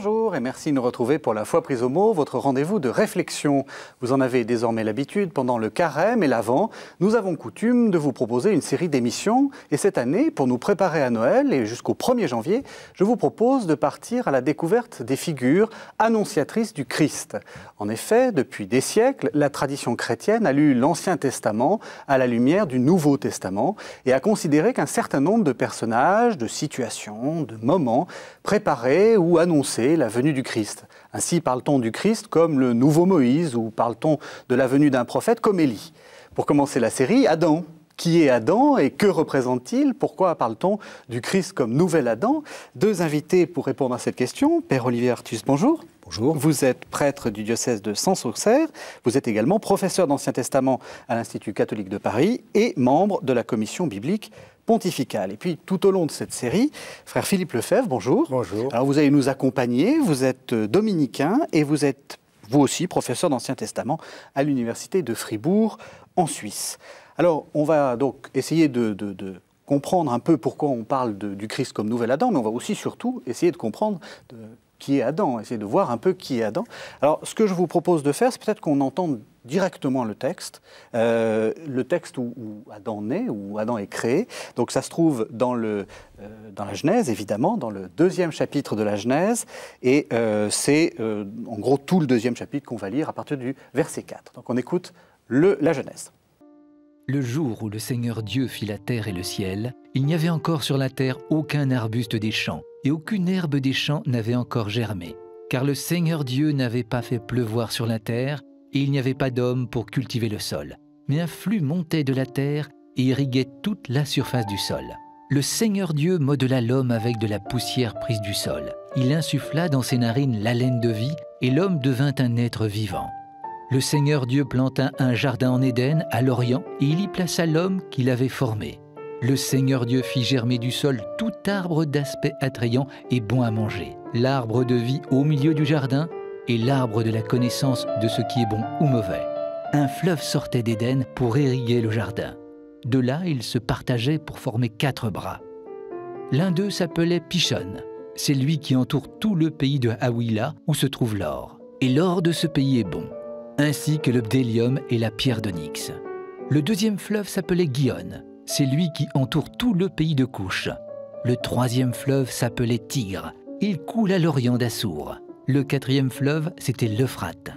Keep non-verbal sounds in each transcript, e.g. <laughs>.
Bonjour et merci de nous retrouver pour la foi prise au mot, votre rendez-vous de réflexion. Vous en avez désormais l'habitude pendant le carême et l'avant. Nous avons coutume de vous proposer une série d'émissions et cette année, pour nous préparer à Noël et jusqu'au 1er janvier, je vous propose de partir à la découverte des figures annonciatrices du Christ. En effet, depuis des siècles, la tradition chrétienne a lu l'Ancien Testament à la lumière du Nouveau Testament et a considéré qu'un certain nombre de personnages, de situations, de moments préparaient ou la venue du Christ. Ainsi parle-t-on du Christ comme le nouveau Moïse ou parle-t-on de la venue d'un prophète comme Élie. Pour commencer la série, Adam. Qui est Adam et que représente-t-il? Pourquoi parle-t-on du Christ comme nouvel Adam? Deux invités pour répondre à cette question. Père Olivier Artus, bonjour. Bonjour. Vous êtes prêtre du diocèse de Sens-Auxerre. Vous êtes également professeur d'Ancien Testament à l'Institut catholique de Paris et membre de la commission biblique pontificale. Et puis, tout au long de cette série, frère Philippe Lefebvre, bonjour. Bonjour. Alors, vous allez nous accompagner. Vous êtes euh, dominicain et vous êtes, vous aussi, professeur d'Ancien Testament à l'Université de Fribourg, en Suisse. Alors, on va donc essayer de, comprendre un peu pourquoi on parle du Christ comme nouvel Adam, mais on va aussi surtout essayer de comprendre qui est Adam, essayer de voir un peu qui est Adam. Alors, ce que je vous propose de faire, c'est peut-être qu'on entende directement le texte, euh, le texte où, Adam naît, où Adam est créé. Donc ça se trouve dans, le, euh, dans la Genèse, évidemment, dans le deuxième chapitre de la Genèse, et euh, c'est en gros tout le deuxième chapitre qu'on va lire à partir du verset 4. Donc on écoute le, la Genèse. Le jour où le Seigneur Dieu fit la terre et le ciel, il n'y avait encore sur la terre aucun arbuste des champs, et aucune herbe des champs n'avait encore germé, car le Seigneur Dieu n'avait pas fait pleuvoir sur la terre, il n'y avait pas d'homme pour cultiver le sol. Mais un flux montait de la terre et irriguait toute la surface du sol. Le Seigneur Dieu modela l'homme avec de la poussière prise du sol. Il insuffla dans ses narines l'haleine de vie, et l'homme devint un être vivant. Le Seigneur Dieu planta un jardin en Éden, à l'Orient, et il y plaça l'homme qu'il avait formé. Le Seigneur Dieu fit germer du sol tout arbre d'aspect attrayant et bon à manger, l'arbre de vie au milieu du jardin, et l'arbre de la connaissance de ce qui est bon ou mauvais. Un fleuve sortait d'Éden pour irriguer le jardin. De là, il se partageait pour former quatre bras. L'un d'eux s'appelait Pichon. C'est lui qui entoure tout le pays de Haouila où se trouve l'or. Et l'or de ce pays est bon, ainsi que le bdélium et la pierre d'onyx. Le deuxième fleuve s'appelait Guion. C'est lui qui entoure tout le pays de Couche. Le troisième fleuve s'appelait Tigre. Il coule à l'orient d'Assour. Le quatrième fleuve, c'était l'Euphrate.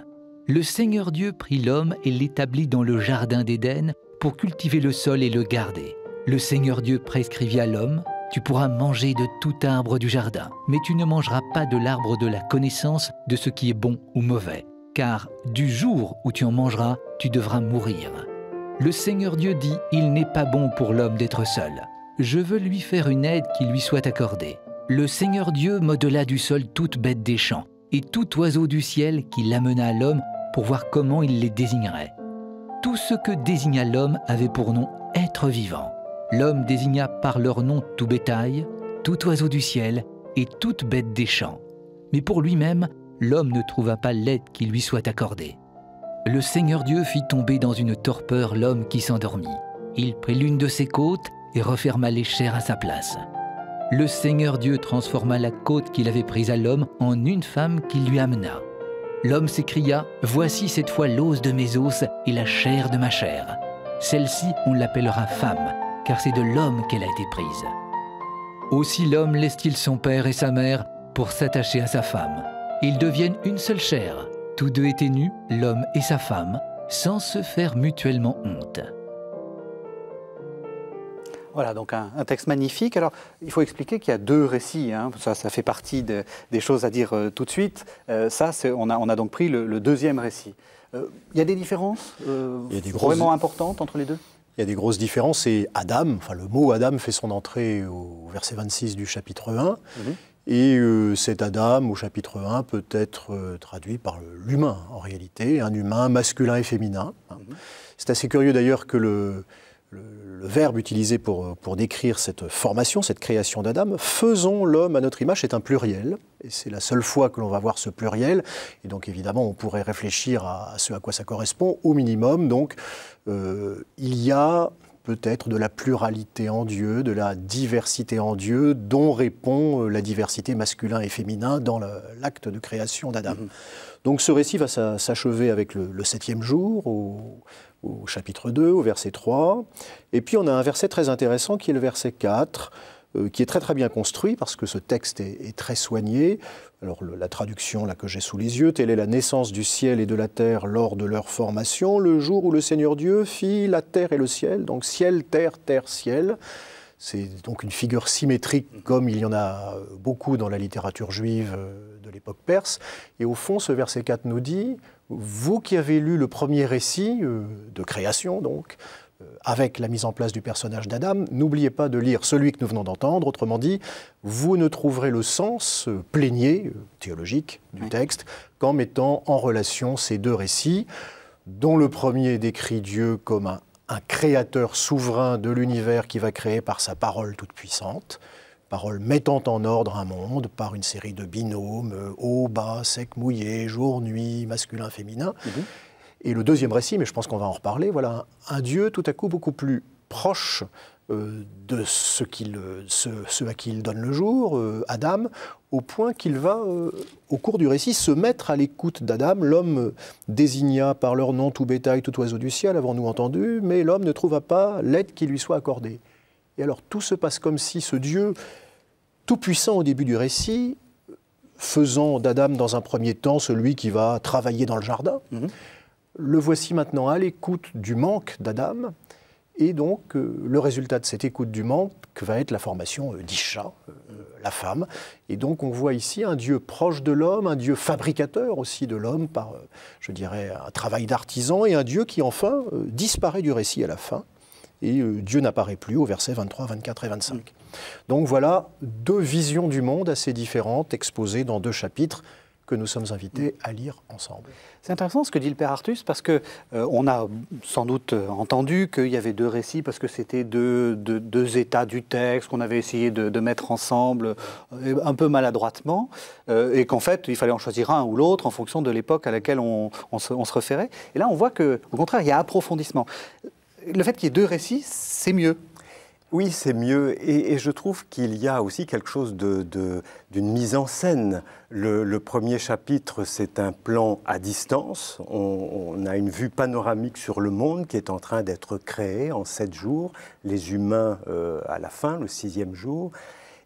Le Seigneur Dieu prit l'homme et l'établit dans le jardin d'Éden pour cultiver le sol et le garder. Le Seigneur Dieu prescrivit à l'homme, Tu pourras manger de tout arbre du jardin, mais tu ne mangeras pas de l'arbre de la connaissance de ce qui est bon ou mauvais, car du jour où tu en mangeras, tu devras mourir. Le Seigneur Dieu dit, Il n'est pas bon pour l'homme d'être seul. Je veux lui faire une aide qui lui soit accordée. Le Seigneur Dieu modela du sol toute bête des champs et tout oiseau du ciel qui l'amena à l'homme pour voir comment il les désignerait. Tout ce que désigna l'homme avait pour nom être vivant. L'homme désigna par leur nom tout bétail, tout oiseau du ciel et toute bête des champs. Mais pour lui-même, l'homme ne trouva pas l'aide qui lui soit accordée. Le Seigneur Dieu fit tomber dans une torpeur l'homme qui s'endormit. Il prit l'une de ses côtes et referma les chairs à sa place le Seigneur Dieu transforma la côte qu'il avait prise à l'homme en une femme qu'il lui amena. L'homme s'écria, Voici cette fois l'os de mes os et la chair de ma chair. Celle-ci, on l'appellera femme, car c'est de l'homme qu'elle a été prise. Aussi l'homme laisse-t-il son père et sa mère pour s'attacher à sa femme. Ils deviennent une seule chair. Tous deux étaient nus, l'homme et sa femme, sans se faire mutuellement honte. Voilà, donc un, texte magnifique. Alors, il faut expliquer qu'il y a deux récits. Hein. Ça, ça fait partie des choses à dire euh, tout de suite. Euh, ça, on a, on a, donc pris le, deuxième récit. Euh, il y a des différences vraiment importantes entre les deux? Il y a des grosses différences et Adam, enfin le mot Adam fait son entrée au verset 26 du chapitre 1. Mhm. Et cet Adam au chapitre 1 peut être traduit par l'humain en réalité, un humain masculin et féminin. Mhm. C'est assez curieux d'ailleurs que le, le, verbe utilisé pour, pour, décrire cette formation, cette création d'Adam, faisons l'homme à notre image, c'est un pluriel. Et c'est la seule fois que l'on va voir ce pluriel. Et donc évidemment, on pourrait réfléchir à, ce à quoi ça correspond, au minimum. Donc euh, il y a peut-être de la pluralité en Dieu, de la diversité en Dieu, dont répond euh, la diversité masculin et féminin dans l'acte de création d'Adam. Mhm. Donc ce récit va s'achever avec le, septième jour, au, au, chapitre 2, au verset 3. Et puis on a un verset très intéressant qui est le verset 4, euh, qui est très très bien construit parce que ce texte est, très soigné. Alors la traduction là que j'ai sous les yeux, telle est la naissance du ciel et de la terre lors de leur formation, le jour où le Seigneur Dieu fit la terre et le ciel, donc ciel, terre, terre, ciel. C'est donc une figure symétrique comme il y en a beaucoup dans la littérature juive euh, de l'époque perse. Et au fond, ce verset 4 nous dit, vous qui avez lu le premier récit euh, de création, donc, euh, avec la mise en place du personnage d'Adam, n'oubliez pas de lire celui que nous venons d'entendre. Autrement dit, vous ne trouverez le sens euh, plénier, euh, théologique, du texte qu'en mettant en relation ces deux récits, dont le premier décrit Dieu comme un, créateur souverain de l'univers qui va créer par sa parole toute puissante, parole mettant en ordre un monde par une série de binômes, haut, bas, sec, mouillé, jour, nuit, masculin, féminin. Mhm. Et le deuxième récit, mais je pense qu'on va en reparler, voilà, un Dieu tout à coup beaucoup plus proche euh, de ce, ce, à qui il donne le jour, euh, Adam, au point qu'il va, euh, au cours du récit, se mettre à l'écoute d'Adam. L'homme désigna par leur nom tout bétail, tout oiseau du ciel, avons-nous entendu, mais l'homme ne trouva pas l'aide qui lui soit accordée. Et alors tout se passe comme si ce Dieu tout-puissant au début du récit, faisant d'Adam dans un premier temps celui qui va travailler dans le jardin, mhm. Le voici maintenant à l'écoute du manque d'Adam, et donc euh, le résultat de cette écoute du manque va être la formation euh, d'Isha, euh, la femme. Et donc on voit ici un Dieu proche de l'homme, un Dieu fabricateur aussi de l'homme par, je dirais, un travail d'artisan, et un Dieu qui enfin disparaît du récit à la fin. Et Dieu n'apparaît plus au verset 23, 24 et 25. Donc voilà deux visions du monde assez différentes exposées dans deux chapitres que nous sommes invités à lire ensemble. C'est intéressant ce que dit le père Artus, parce que euh, on a sans doute entendu qu'il y avait deux récits, parce que c'était deux, états du texte qu'on avait essayé de, mettre ensemble euh, un peu maladroitement, euh, et qu'en fait, il fallait en choisir un ou l'autre en fonction de l'époque à laquelle on, se, on, se, référait. Et là, on voit que, au contraire, il y a approfondissement. Le fait qu'il y ait deux récits, c'est mieux. Oui, c'est mieux. Et, je trouve qu'il y a aussi quelque chose d'une mise en scène. Le, premier chapitre, c'est un plan à distance. On, a une vue panoramique sur le monde qui est en train d'être créé en sept jours. Les humains euh, à la fin, le sixième jour.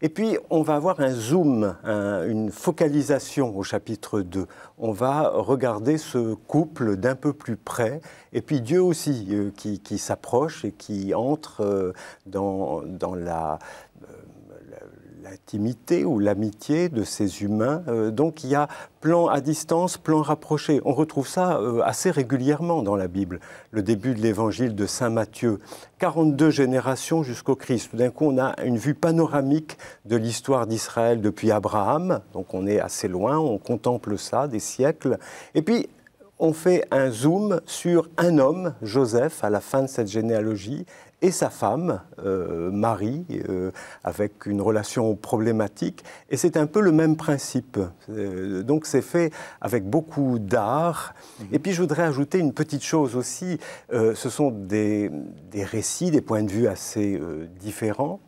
Et puis, on va avoir un zoom, une focalisation au chapitre 2. On va regarder ce couple d'un peu plus près, et puis Dieu aussi euh, qui, s'approche et qui entre euh, dans, dans la, l'intimité ou l'amitié de ces humains. Euh, donc il y a plan à distance, plan rapproché. On retrouve ça euh, assez régulièrement dans la Bible. Le début de l'évangile de Saint Matthieu, 42 générations jusqu'au Christ. D'un coup, on a une vue panoramique de l'histoire d'Israël depuis Abraham. Donc on est assez loin, on contemple ça des siècles. Et puis on fait un zoom sur un homme, Joseph, à la fin de cette généalogie, et sa femme, euh, Marie, euh, avec une relation problématique. Et c'est un peu le même principe. Euh, donc c'est fait avec beaucoup d'art. Mhm. Et puis je voudrais ajouter une petite chose aussi. ce sont des, récits, des points de vue assez différents.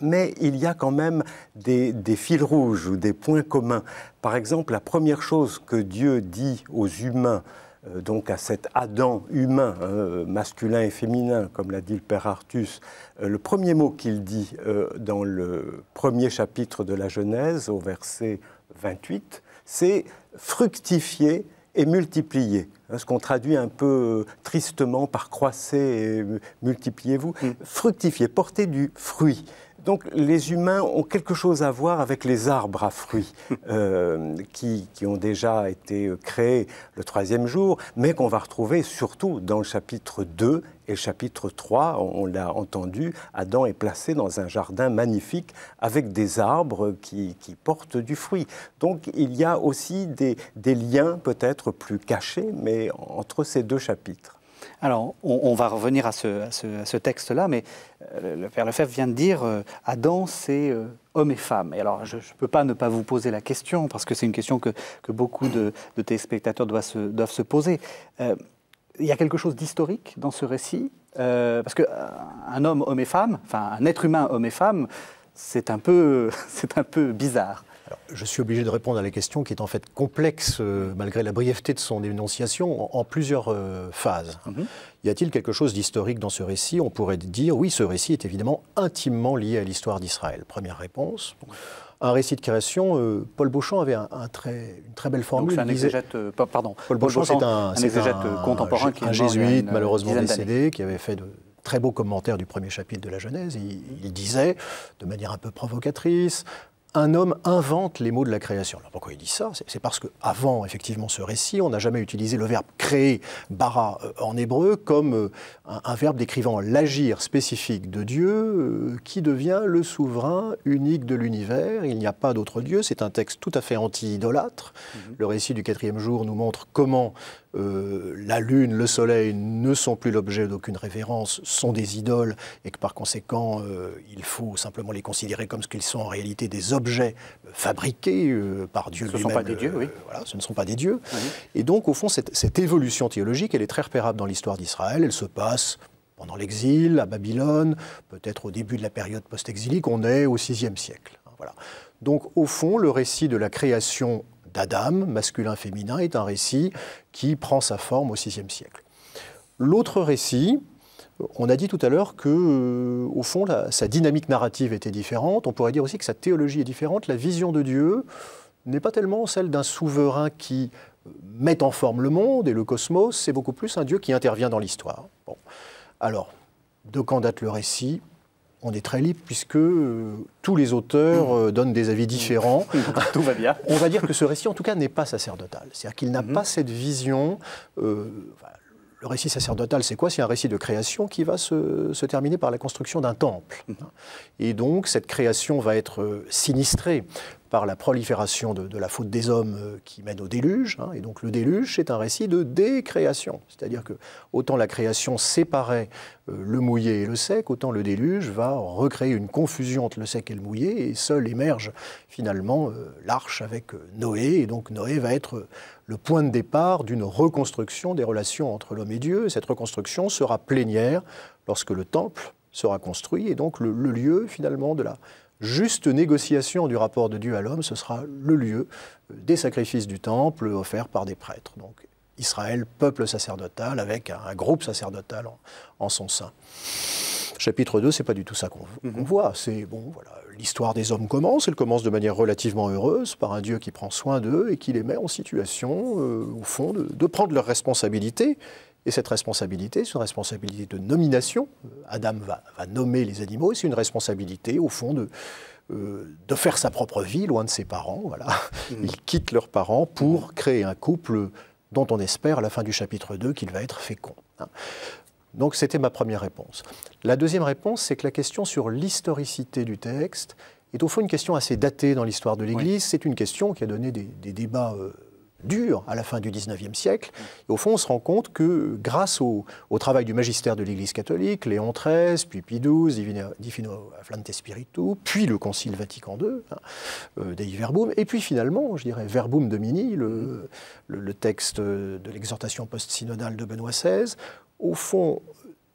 Mais il y a quand même des, des, fils rouges ou des points communs. Par exemple, la première chose que Dieu dit aux humains donc à cet Adam humain, hein, masculin et féminin, comme l'a dit le père Artus, euh, le premier mot qu'il dit euh, dans le premier chapitre de la Genèse, au verset 28, c'est fructifier et multiplier. Hein, ce qu'on traduit un peu tristement par croisser et multipliez-vous. Mm. Fructifier, porter du fruit. Donc les humains ont quelque chose à voir avec les arbres à fruits <laughs> euh, qui, ont déjà été créés le troisième jour, mais qu'on va retrouver surtout dans le chapitre 2 et le chapitre 3. On, l'a entendu, Adam est placé dans un jardin magnifique avec des arbres qui, portent du fruit. Donc il y a aussi des, des liens peut-être plus cachés, mais entre ces deux chapitres. Alors, on, va revenir à ce, texte-là, mais euh, le Père Lefebvre vient de dire euh, Adam, c'est euh, homme et femme. Et alors, je ne peux pas ne pas vous poser la question, parce que c'est une question que, beaucoup de, téléspectateurs doivent se, poser. il y a quelque chose d'historique dans ce récit parce qu'un homme, homme et femme, enfin un être humain, homme et femme, c'est un, <laughs> un peu bizarre. Je suis obligé de répondre à la question qui est en fait complexe, euh, malgré la brièveté de son énonciation, en, plusieurs phases. Mhm. Y a-t-il quelque chose d'historique dans ce récit? On pourrait dire oui, ce récit est évidemment intimement lié à l'histoire d'Israël. Première réponse un récit de création, euh, Paul Beauchamp avait un, très, une très belle formule. C'est un exégète, euh, pardon. Paul, Beauchamp, c'est un, exégète contemporain qui est un jésuite malheureusement décédé, qui avait fait de très beaux commentaires du premier chapitre de la Genèse. il disait, de manière un peu provocatrice, un homme invente les mots de la création. Alors pourquoi il dit ça? C'est parce qu'avant, effectivement, ce récit, on n'a jamais utilisé le verbe créer, bara, euh, en hébreu, comme euh, un, verbe décrivant l'agir spécifique de Dieu, euh, qui devient le souverain unique de l'univers. Il n'y a pas d'autre Dieu. C'est un texte tout à fait anti-idolâtre. Mhm. Le récit du quatrième jour nous montre comment euh, la Lune, le Soleil ne sont plus l'objet d'aucune révérence, sont des idoles, et que par conséquent, euh, il faut simplement les considérer comme ce qu'ils sont en réalité des objets fabriqués euh, par Dieu lui-même. Ce ne sont pas des dieux, oui. Voilà, ce ne sont pas des dieux. Et donc, au fond, cette, cette évolution théologique, elle est très repérable dans l'histoire d'Israël. Elle se passe pendant l'exil, à Babylone, peut-être au début de la période post-exilique, on est au VIe siècle. Voilà. Donc, au fond, le récit de la création d'Adam, masculin-féminin, est un récit qui prend sa forme au VIe siècle. L'autre récit, on a dit tout à l'heure que, euh, au fond, sa dynamique narrative était différente. On pourrait dire aussi que sa théologie est différente. La vision de Dieu n'est pas tellement celle d'un souverain qui met en forme le monde et le cosmos, c'est beaucoup plus un Dieu qui intervient dans l'histoire. Alors, de quand date le récit? On est très libre puisque euh, tous les auteurs euh, donnent des avis différents. <laughs> Tout va bien. On va dire que ce récit, en tout cas, n'est pas sacerdotal. C'est-à-dire qu'il n'a mhm. pas cette vision. Euh, le récit sacerdotal, c'est quoi? C'est un récit de création qui va se, terminer par la construction d'un temple. Mhm. Et donc, cette création va être sinistrée par la prolifération de, la faute des hommes euh, qui mène au déluge. Hein. et donc le déluge, c'est un récit de décréation. C'est-à-dire que autant la création séparait euh, le mouillé et le sec, autant le déluge va recréer une confusion entre le sec et le mouillé, et seul émerge finalement euh, l'arche avec Noé. Et donc Noé va être le point de départ d'une reconstruction des relations entre l'homme et Dieu. cette reconstruction sera plénière lorsque le temple sera construit, et donc le lieu finalement de la juste négociation du rapport de Dieu à l'homme, ce sera le lieu des sacrifices du temple offerts par des prêtres. Donc Israël, peuple sacerdotal, avec un, groupe sacerdotal en, son sein. Chapitre 2, c'est pas du tout ça qu'on mhm. voit. C'est bon, voilà, l'histoire des hommes commence. Elle commence de manière relativement heureuse par un Dieu qui prend soin d'eux et qui les met en situation, euh, au fond, de, de prendre leurs responsabilités et cette responsabilité, c'est une responsabilité de nomination. Adam va, nommer les animaux, et c'est une responsabilité, au fond, de, euh, de faire sa propre vie loin de ses parents. Voilà. Mmh. Ils quittent leurs parents pour créer un couple dont on espère à la fin du chapitre 2 qu'il va être fécond. Hein. Donc c'était ma première réponse. La deuxième réponse, c'est que la question sur l'historicité du texte est au fond une question assez datée dans l'histoire de l'Église. C'est une question qui a donné des, débats euh, dur à la fin du XIXe siècle. Et au fond, on se rend compte que grâce au, travail du magistère de l'Église catholique, Léon XIII, puis Pie XII, Divino Afflante Spiritu, puis le Concile Vatican II, hein, euh, Dei Verbum, et puis finalement, je dirais, Verbum Domini, le, le texte de l'exhortation post-synodale de Benoît XVI, au fond,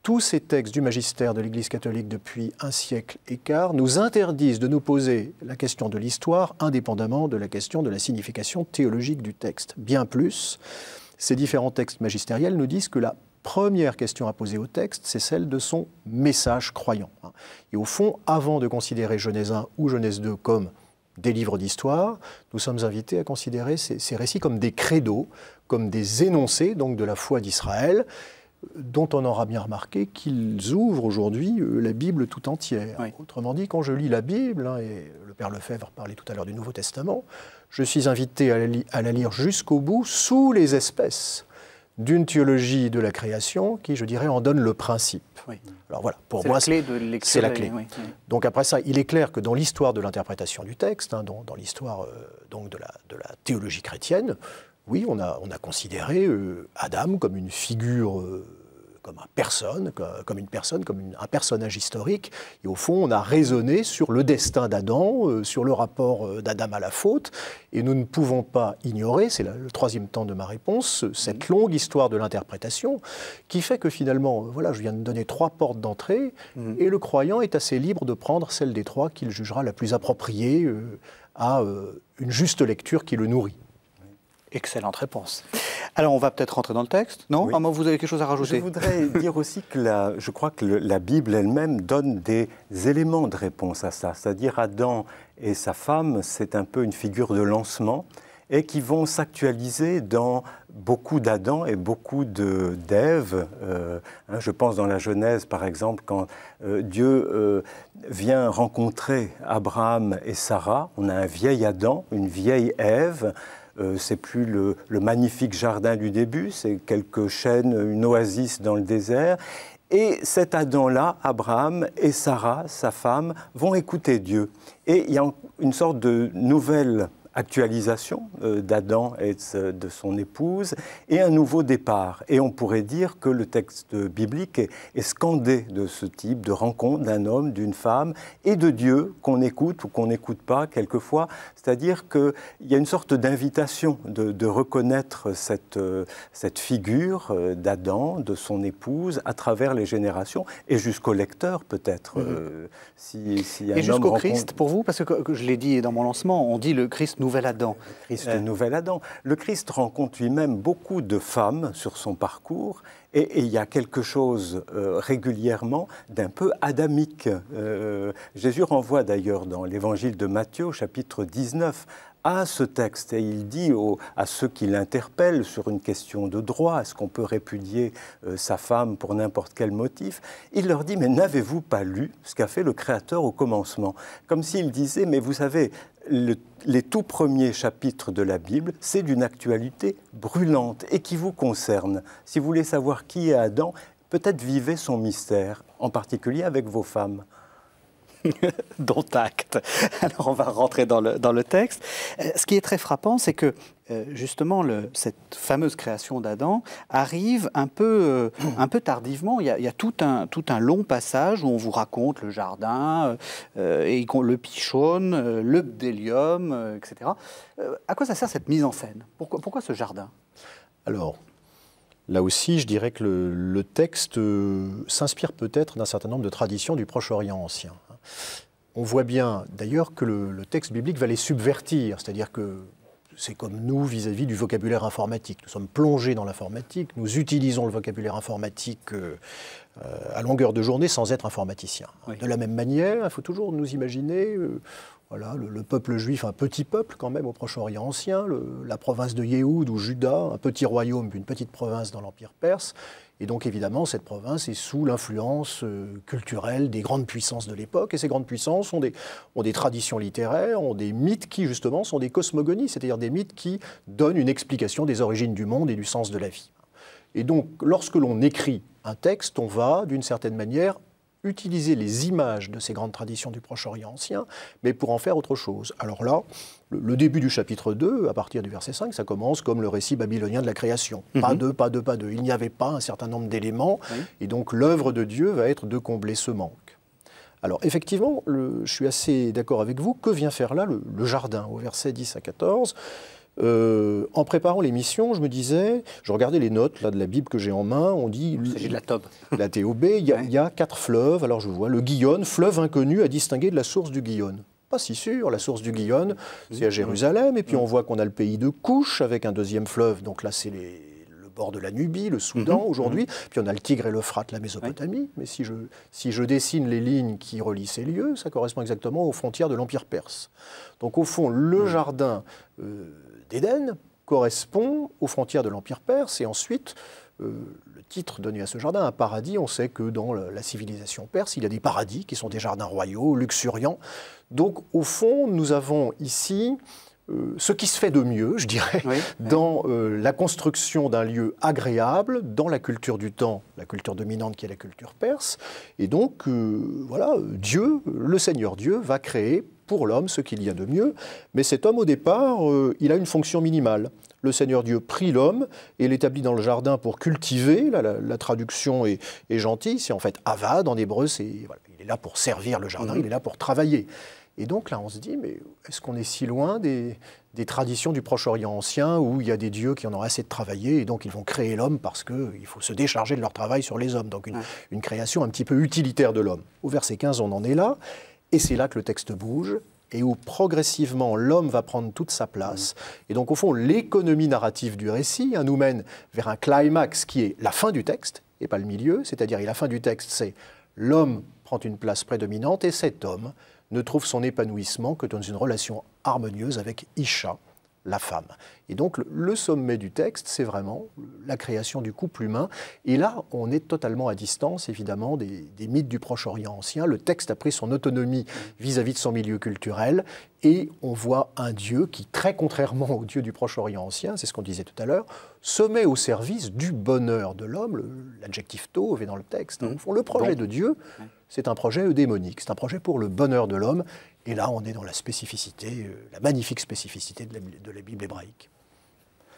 tous ces textes du magistère de l'Église catholique depuis un siècle et quart nous interdisent de nous poser la question de l'histoire indépendamment de la question de la signification théologique du texte. Bien plus, ces différents textes magistériels nous disent que la première question à poser au texte, c'est celle de son message croyant. Et au fond, avant de considérer Genèse 1 ou Genèse 2 comme des livres d'histoire, nous sommes invités à considérer ces, récits comme des credos, comme des énoncés donc de la foi d'Israël, dont on aura bien remarqué qu'ils ouvrent aujourd'hui euh, la Bible tout entière. Autrement dit, quand je lis la Bible, hein, et le Père Lefebvre parlait tout à l'heure du Nouveau Testament, je suis invité à la, lire jusqu'au bout sous les espèces d'une théologie de la création qui, je dirais, en donne le principe. Alors voilà, pour moi, c'est la clé. Donc après ça, il est clair que dans l'histoire de l'interprétation du texte, hein, dans, l'histoire euh, donc de la, de la, théologie chrétienne, oui, on a, on a considéré euh, Adam comme une figure euh, comme un personne, comme une personne, comme un personnage historique. Et au fond, on a raisonné sur le destin d'Adam, euh, sur le rapport d'Adam à la faute. Et nous ne pouvons pas ignorer, c'est le troisième temps de ma réponse, cette mmh. longue histoire de l'interprétation qui fait que finalement, voilà, je viens de donner trois portes d'entrée mmh. et le croyant est assez libre de prendre celle des trois qu'il jugera la plus appropriée à une juste lecture qui le nourrit. Excellente réponse. Alors, on va peut-être rentrer dans le texte, non? Oui. Vous avez quelque chose à rajouter? Je voudrais <laughs> dire aussi que la, je crois que la Bible elle-même donne des éléments de réponse à ça. C'est-à-dire Adam et sa femme, c'est un peu une figure de lancement et qui vont s'actualiser dans beaucoup d'Adam et beaucoup d'Ève. Euh, hein, je pense dans la Genèse, par exemple, quand euh, Dieu euh, vient rencontrer Abraham et Sarah, on a un vieil Adam, une vieille Ève. Euh, c'est plus le, magnifique jardin du début, c'est quelques chênes, une oasis dans le désert. Et cet Adam-là, Abraham et Sarah, sa femme, vont écouter Dieu. Et il y a une sorte de nouvelle actualisation euh, d'Adam et de son épouse et un nouveau départ. Et on pourrait dire que le texte biblique est, scandé de ce type de rencontre d'un homme, d'une femme et de Dieu qu'on écoute ou qu'on n'écoute pas quelquefois. C'est-à-dire qu'il y a une sorte d'invitation de, reconnaître cette, euh, cette figure euh, d'Adam, de son épouse, à travers les générations et jusqu'au lecteur peut-être. Mhm. si, et jusqu'au Christ pour vous Parce que, je l'ai dit dans mon lancement, on dit le Christ nouvel Adam. Le Christ euh. nouvel Adam. Le Christ rencontre lui-même beaucoup de femmes sur son parcours et, il y a quelque chose euh, régulièrement d'un peu adamique. Euh, Jésus renvoie d'ailleurs dans l'évangile de Matthieu, chapitre 19, à ce texte et il dit à ceux qui l'interpellent sur une question de droit, est-ce qu'on peut répudier sa femme pour n'importe quel motif? Il leur dit, mais n'avez-vous pas lu ce qu'a fait le Créateur au commencement? Comme s'il disait, mais vous savez, les tout premiers chapitres de la Bible, c'est d'une actualité brûlante et qui vous concerne. Si vous voulez savoir qui est Adam, peut-être vivez son mystère, en particulier avec vos femmes. <laughs> dont acte. Alors on va rentrer dans le, dans le texte. Euh, ce qui est très frappant, c'est que euh, justement le, cette fameuse création d'Adam arrive un peu, euh, un peu tardivement. Il y, a, tout, un, tout un long passage où on vous raconte le jardin, et le pichonne, le bdélium, etc. à quoi ça sert cette mise en scène? Pourquoi, pourquoi ce jardin? Alors, Là aussi, je dirais que le, texte s'inspire peut-être d'un certain nombre de traditions du Proche-Orient ancien. On voit bien d'ailleurs que le, texte biblique va les subvertir, c'est-à-dire que c'est comme nous vis-à-vis du vocabulaire informatique. Nous sommes plongés dans l'informatique, nous utilisons le vocabulaire informatique euh, à longueur de journée sans être informaticien. De la même manière, il faut toujours nous imaginer euh, voilà, le, peuple juif, un petit peuple quand même au Proche-Orient ancien, la province de Yéhoud ou Juda, un petit royaume, une petite province dans l'Empire perse, et donc évidemment, cette province est sous l'influence euh, culturelle des grandes puissances de l'époque. Et ces grandes puissances ont des, ont des traditions littéraires, ont des mythes qui justement sont des cosmogonies, c'est-à-dire des mythes qui donnent une explication des origines du monde et du sens de la vie. Et donc lorsque l'on écrit un texte, on va d'une certaine manière utiliser les images de ces grandes traditions du Proche-Orient ancien, mais pour en faire autre chose. Alors là, le, début du chapitre 2, à partir du verset 5, ça commence comme le récit babylonien de la création. Pas mhm. deux, pas deux, pas deux. Il n'y avait pas un certain nombre d'éléments, et donc l'œuvre de Dieu va être de combler ce manque. Alors effectivement, je suis assez d'accord avec vous. Que vient faire là le, le jardin? Au verset 10 à 14, euh, en préparant l'émission, je me disais, je regardais les notes là, de la Bible que j'ai en main, on dit... Il de la TOB. <laughs> La TOB, il y, a, quatre fleuves, alors je vois le Guyonne, fleuve inconnu à distinguer de la source du Guyonne. Pas si sûr, la source du Guyonne, c'est à Jérusalem, et puis on voit qu'on a le pays de Couche avec un deuxième fleuve, donc là c'est le bord de la Nubie, le Soudan mhm. aujourd'hui, mhm. puis on a le Tigre et l'Euphrate, la Mésopotamie, mais si je, si je dessine les lignes qui relient ces lieux, ça correspond exactement aux frontières de l'Empire perse. Donc au fond, le jardin... Euh, d'Éden correspond aux frontières de l'Empire perse et ensuite euh, le titre donné à ce jardin, un paradis, on sait que dans la civilisation perse, il y a des paradis qui sont des jardins royaux, luxuriants. Donc au fond, nous avons ici euh, ce qui se fait de mieux, je dirais, dans euh, la construction d'un lieu agréable, dans la culture du temps, la culture dominante qui est la culture perse. Et donc, voilà, Dieu, le Seigneur Dieu, va créer pour l'homme ce qu'il y a de mieux. Mais cet homme, au départ, euh, il a une fonction minimale. le Seigneur Dieu prit l'homme et l'établit dans le jardin pour cultiver. la, traduction est, gentille, c'est en fait avad en hébreu, c'est il est là pour servir le jardin, mhm. il est là pour travailler. Et donc là, on se dit, mais est-ce qu'on est si loin des, traditions du Proche-Orient ancien où il y a des dieux qui en ont assez de travailler et donc ils vont créer l'homme parce qu'il faut se décharger de leur travail sur les hommes. Donc une, une création un petit peu utilitaire de l'homme. Au verset 15, on en est là. Et c'est là que le texte bouge et où progressivement l'homme va prendre toute sa place. Et donc au fond, l'économie narrative du récit hein, nous mène vers un climax qui est la fin du texte et pas le milieu, c'est-à-dire la fin du texte, c'est l'homme prend une place prédominante et cet homme ne trouve son épanouissement que dans une relation harmonieuse avec Isha, la femme. Et donc le sommet du texte, c'est vraiment la création du couple humain. Et là, on est totalement à distance, évidemment, des, mythes du Proche-Orient ancien. Le texte a pris son autonomie vis-à-vis de son milieu culturel. Et on voit un Dieu qui, très contrairement au Dieu du Proche-Orient ancien, c'est ce qu'on disait tout à l'heure, se met au service du bonheur de l'homme. L'adjectif tauve est dans le texte. Mmh. le projet de Dieu, c'est un projet eudémonique, c'est un projet pour le bonheur de l'homme. Et là, on est dans la spécificité, euh, la magnifique spécificité de la, Bible hébraïque.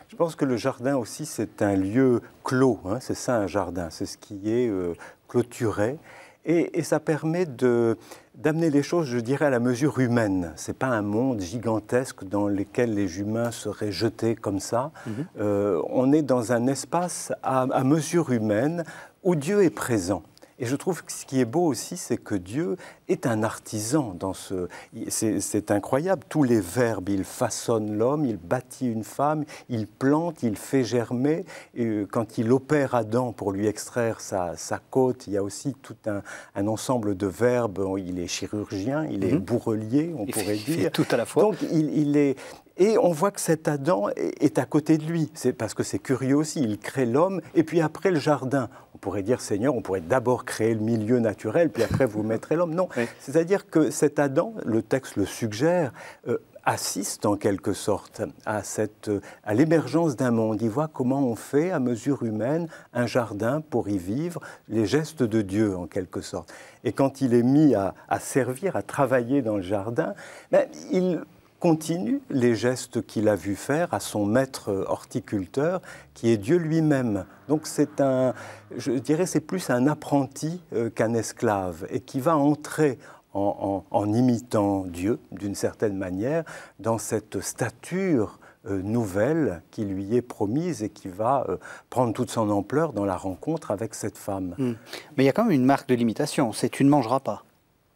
Je pense que le jardin aussi, c'est un lieu clos. Hein, c'est ça un jardin, c'est ce qui est euh, clôturé. Et, ça permet d'amener les choses, je dirais, à la mesure humaine. Ce n'est pas un monde gigantesque dans lequel les humains seraient jetés comme ça. Mhm. Euh, on est dans un espace à mesure humaine où Dieu est présent. Et je trouve que ce qui est beau aussi, c'est que Dieu est un artisan dans ce. C'est incroyable. Tous les verbes, il façonne l'homme, il bâtit une femme, il plante, il fait germer. Et quand il opère Adam pour lui extraire sa, sa côte, il y a aussi tout un, un, ensemble de verbes. Il est chirurgien, il est mhm. bourrelier, on pourrait dire. tout à la fois. Donc il, il est. Et on voit que cet Adam est à côté de lui. C'est parce que c'est curieux aussi. Il crée l'homme et puis après le jardin pourrait dire, Seigneur, on pourrait d'abord créer le milieu naturel, puis après vous mettrez l'homme. Non, c'est-à-dire que cet Adam, le texte le suggère, euh, assiste en quelque sorte à, cette, à l'émergence d'un monde. Il voit comment on fait à mesure humaine un jardin pour y vivre, les gestes de Dieu en quelque sorte. Et quand il est mis à, servir, à travailler dans le jardin, ben, il continue les gestes qu'il a vu faire à son maître horticulteur, qui est Dieu lui-même. Donc c'est un, je dirais, c'est plus un apprenti euh, qu'un esclave, et qui va entrer en, imitant Dieu, d'une certaine manière, dans cette stature euh, nouvelle qui lui est promise et qui va euh, prendre toute son ampleur dans la rencontre avec cette femme. Hmm. Mais il y a quand même une marque de limitation, c'est tu ne mangeras pas.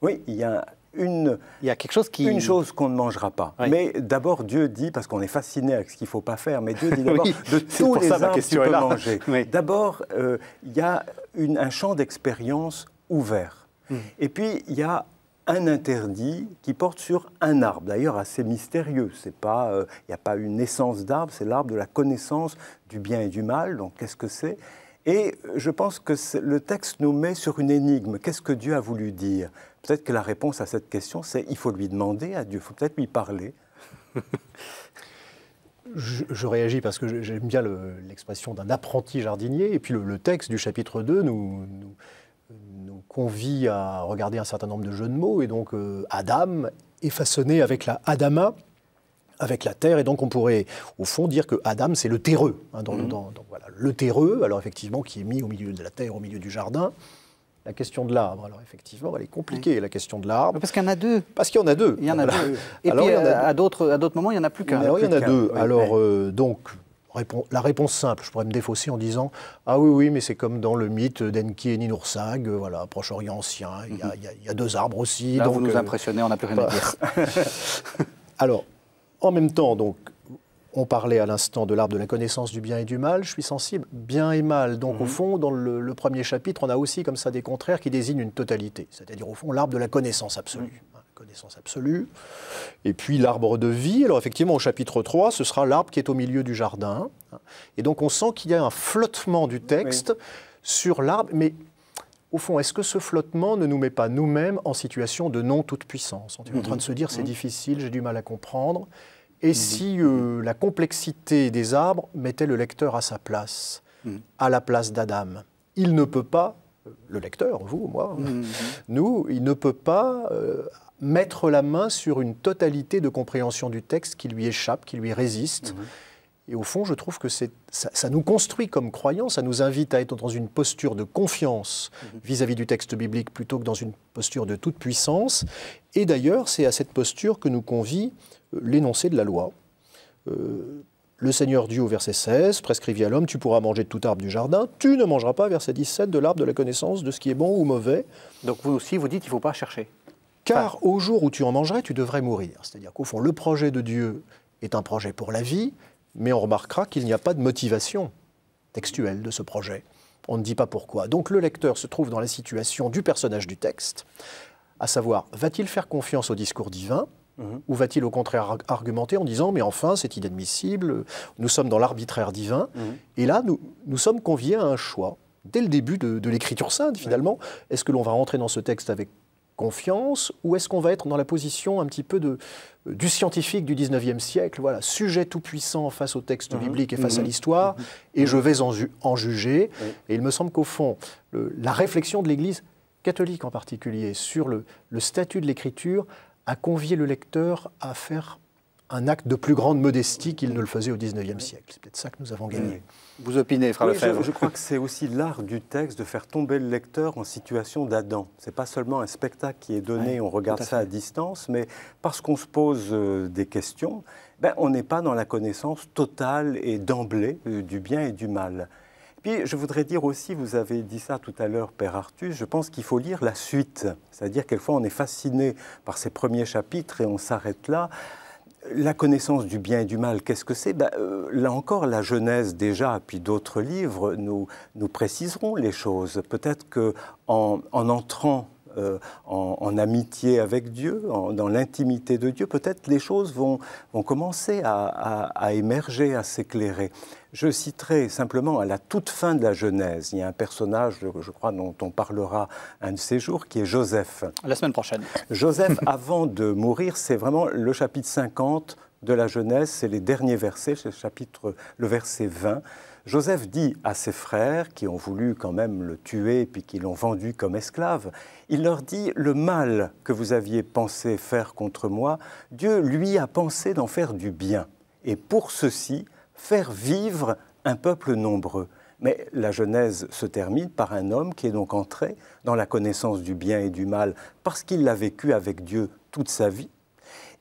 Oui, il y a une, il y a quelque chose qui... une chose qu'on ne mangera pas. Mais d'abord, Dieu dit, parce qu'on est fasciné avec ce qu'il ne faut pas faire, mais Dieu dit d'abord de tous les arbres que tu peux manger. <laughs> D'abord, euh, il y a une, un champ d'expérience ouvert. Hmm. Et puis, il y a un interdit qui porte sur un arbre, d'ailleurs assez mystérieux. Il euh, n'y a pas une essence d'arbre, c'est l'arbre de la connaissance du bien et du mal. Donc, qu'est-ce que c'est? Et je pense que le texte nous met sur une énigme. Qu'est-ce que Dieu a voulu dire? Peut-être que la réponse à cette question, c'est il faut lui demander à Dieu, il faut peut-être lui parler. <laughs> je, réagis parce que j'aime bien l'expression d'un apprenti jardinier, et puis le, texte du chapitre 2 nous, nous, convie à regarder un certain nombre de jeux de mots, et donc euh, Adam est façonné avec la Adama, avec la terre, et donc on pourrait au fond dire que Adam c'est le terreux, hein, dans, mhm. voilà, le terreux, alors effectivement qui est mis au milieu de la terre, au milieu du jardin. La question de l'arbre, alors effectivement, elle est compliquée, la question de l'arbre. Parce qu'il y en a deux. Parce qu'il y en a deux. Il y en a deux. <laughs> Et puis, à d'autres moments, il n'y en a plus qu'un. Il y en a deux. alors, euh, donc, la réponse simple, je pourrais me défausser en disant Ah oui, oui, mais c'est comme dans le mythe d'Enki et Ninursag, euh, voilà, Proche-Orient ancien, il y, a deux arbres aussi. Là, donc, vous nous euh, impressionnez, on n'a plus rien à dire. <laughs> alors, en même temps, donc, on parlait à l'instant de l'arbre de la connaissance du bien et du mal. Je suis sensible, bien et mal. Donc, au mhm. fond, dans le, premier chapitre, on a aussi comme ça des contraires qui désignent une totalité. C'est-à-dire, au fond, l'arbre de la connaissance absolue. Mhm. Hein, connaissance absolue. Et puis l'arbre de vie. Alors, effectivement, au chapitre 3, ce sera l'arbre qui est au milieu du jardin. Et donc, on sent qu'il y a un flottement du texte sur l'arbre. Mais au fond, est-ce que ce flottement ne nous met pas nous-mêmes en situation de non-toute-puissance? On est en train de se dire, c'est mhm. difficile, j'ai du mal à comprendre. Et mhm. si euh, la complexité des arbres mettait le lecteur à sa place, à la place d'Adam? Il ne peut pas, le lecteur, vous, moi, mhm. nous, il ne peut pas euh, mettre la main sur une totalité de compréhension du texte qui lui échappe, qui lui résiste. Et au fond, je trouve que ça, ça, nous construit comme croyants, ça nous invite à être dans une posture de confiance mhm. vis-à-vis du texte biblique plutôt que dans une posture de toute puissance. Et d'ailleurs, c'est à cette posture que nous convie euh, l'énoncé de la loi. Euh, le Seigneur Dieu au verset 16 prescrivit à l'homme, tu pourras manger de tout arbre du jardin, tu ne mangeras pas, verset 17, de l'arbre de la connaissance de ce qui est bon ou mauvais. Donc vous aussi, vous dites qu'il ne faut pas chercher. Car au jour où tu en mangerais, tu devrais mourir. C'est-à-dire qu'au fond, le projet de Dieu est un projet pour la vie, mais on remarquera qu'il n'y a pas de motivation textuelle de ce projet. On ne dit pas pourquoi. Donc le lecteur se trouve dans la situation du personnage du texte, à savoir, va-t-il faire confiance au discours divin mhm. ou va-t-il au contraire argumenter en disant mais enfin c'est inadmissible, nous sommes dans l'arbitraire divin mhm. Et là, nous, nous sommes conviés à un choix dès le début de, l'Écriture sainte finalement. Est-ce que l'on va rentrer dans ce texte avec confiance ou est-ce qu'on va être dans la position un petit peu de, du scientifique du 19e siècle, voilà, sujet tout-puissant face au texte mhm. biblique et face à mhm. l'histoire, mhm. et je vais en, juger. Et il me semble qu'au fond, la réflexion de l'Église catholique en particulier sur le, le statut de l'Écriture a convié le lecteur à faire un acte de plus grande modestie qu'il ne le faisait au XIXe siècle. C'est peut-être ça que nous avons gagné. Vous opinez, Frère Lefebvre je, crois que c'est aussi l'art du texte de faire tomber le lecteur en situation d'Adam. Ce n'est pas seulement un spectacle qui est donné, on regarde ça à distance, mais parce qu'on se pose euh, des questions, ben, on n'est pas dans la connaissance totale et d'emblée euh, du bien et du mal. Puis je voudrais dire aussi, vous avez dit ça tout à l'heure, Père Artus, je pense qu'il faut lire la suite. C'est-à-dire, quelquefois, on est fasciné par ces premiers chapitres et on s'arrête là. La connaissance du bien et du mal, qu'est-ce que c'est? Ben, euh, Là encore, la Genèse déjà, puis d'autres livres nous, nous préciseront les choses. Peut-être qu'en en, entrant euh, en, amitié avec Dieu, dans l'intimité de Dieu, peut-être les choses vont, vont commencer à émerger, à s'éclairer. Je citerai simplement à la toute fin de la Genèse, il y a un personnage, je crois, dont on parlera un de ces jours, qui est Joseph. La semaine prochaine. Joseph, <laughs> avant de mourir, c'est vraiment le chapitre 50 de la Genèse, c'est les derniers versets, c'est le chapitre, le verset 20. Joseph dit à ses frères, qui ont voulu quand même le tuer, puis qui l'ont vendu comme esclave, il leur dit, le mal que vous aviez pensé faire contre moi, Dieu lui a pensé d'en faire du bien. Et pour ceci, faire vivre un peuple nombreux. Mais la Genèse se termine par un homme qui est donc entré dans la connaissance du bien et du mal parce qu'il l'a vécu avec Dieu toute sa vie,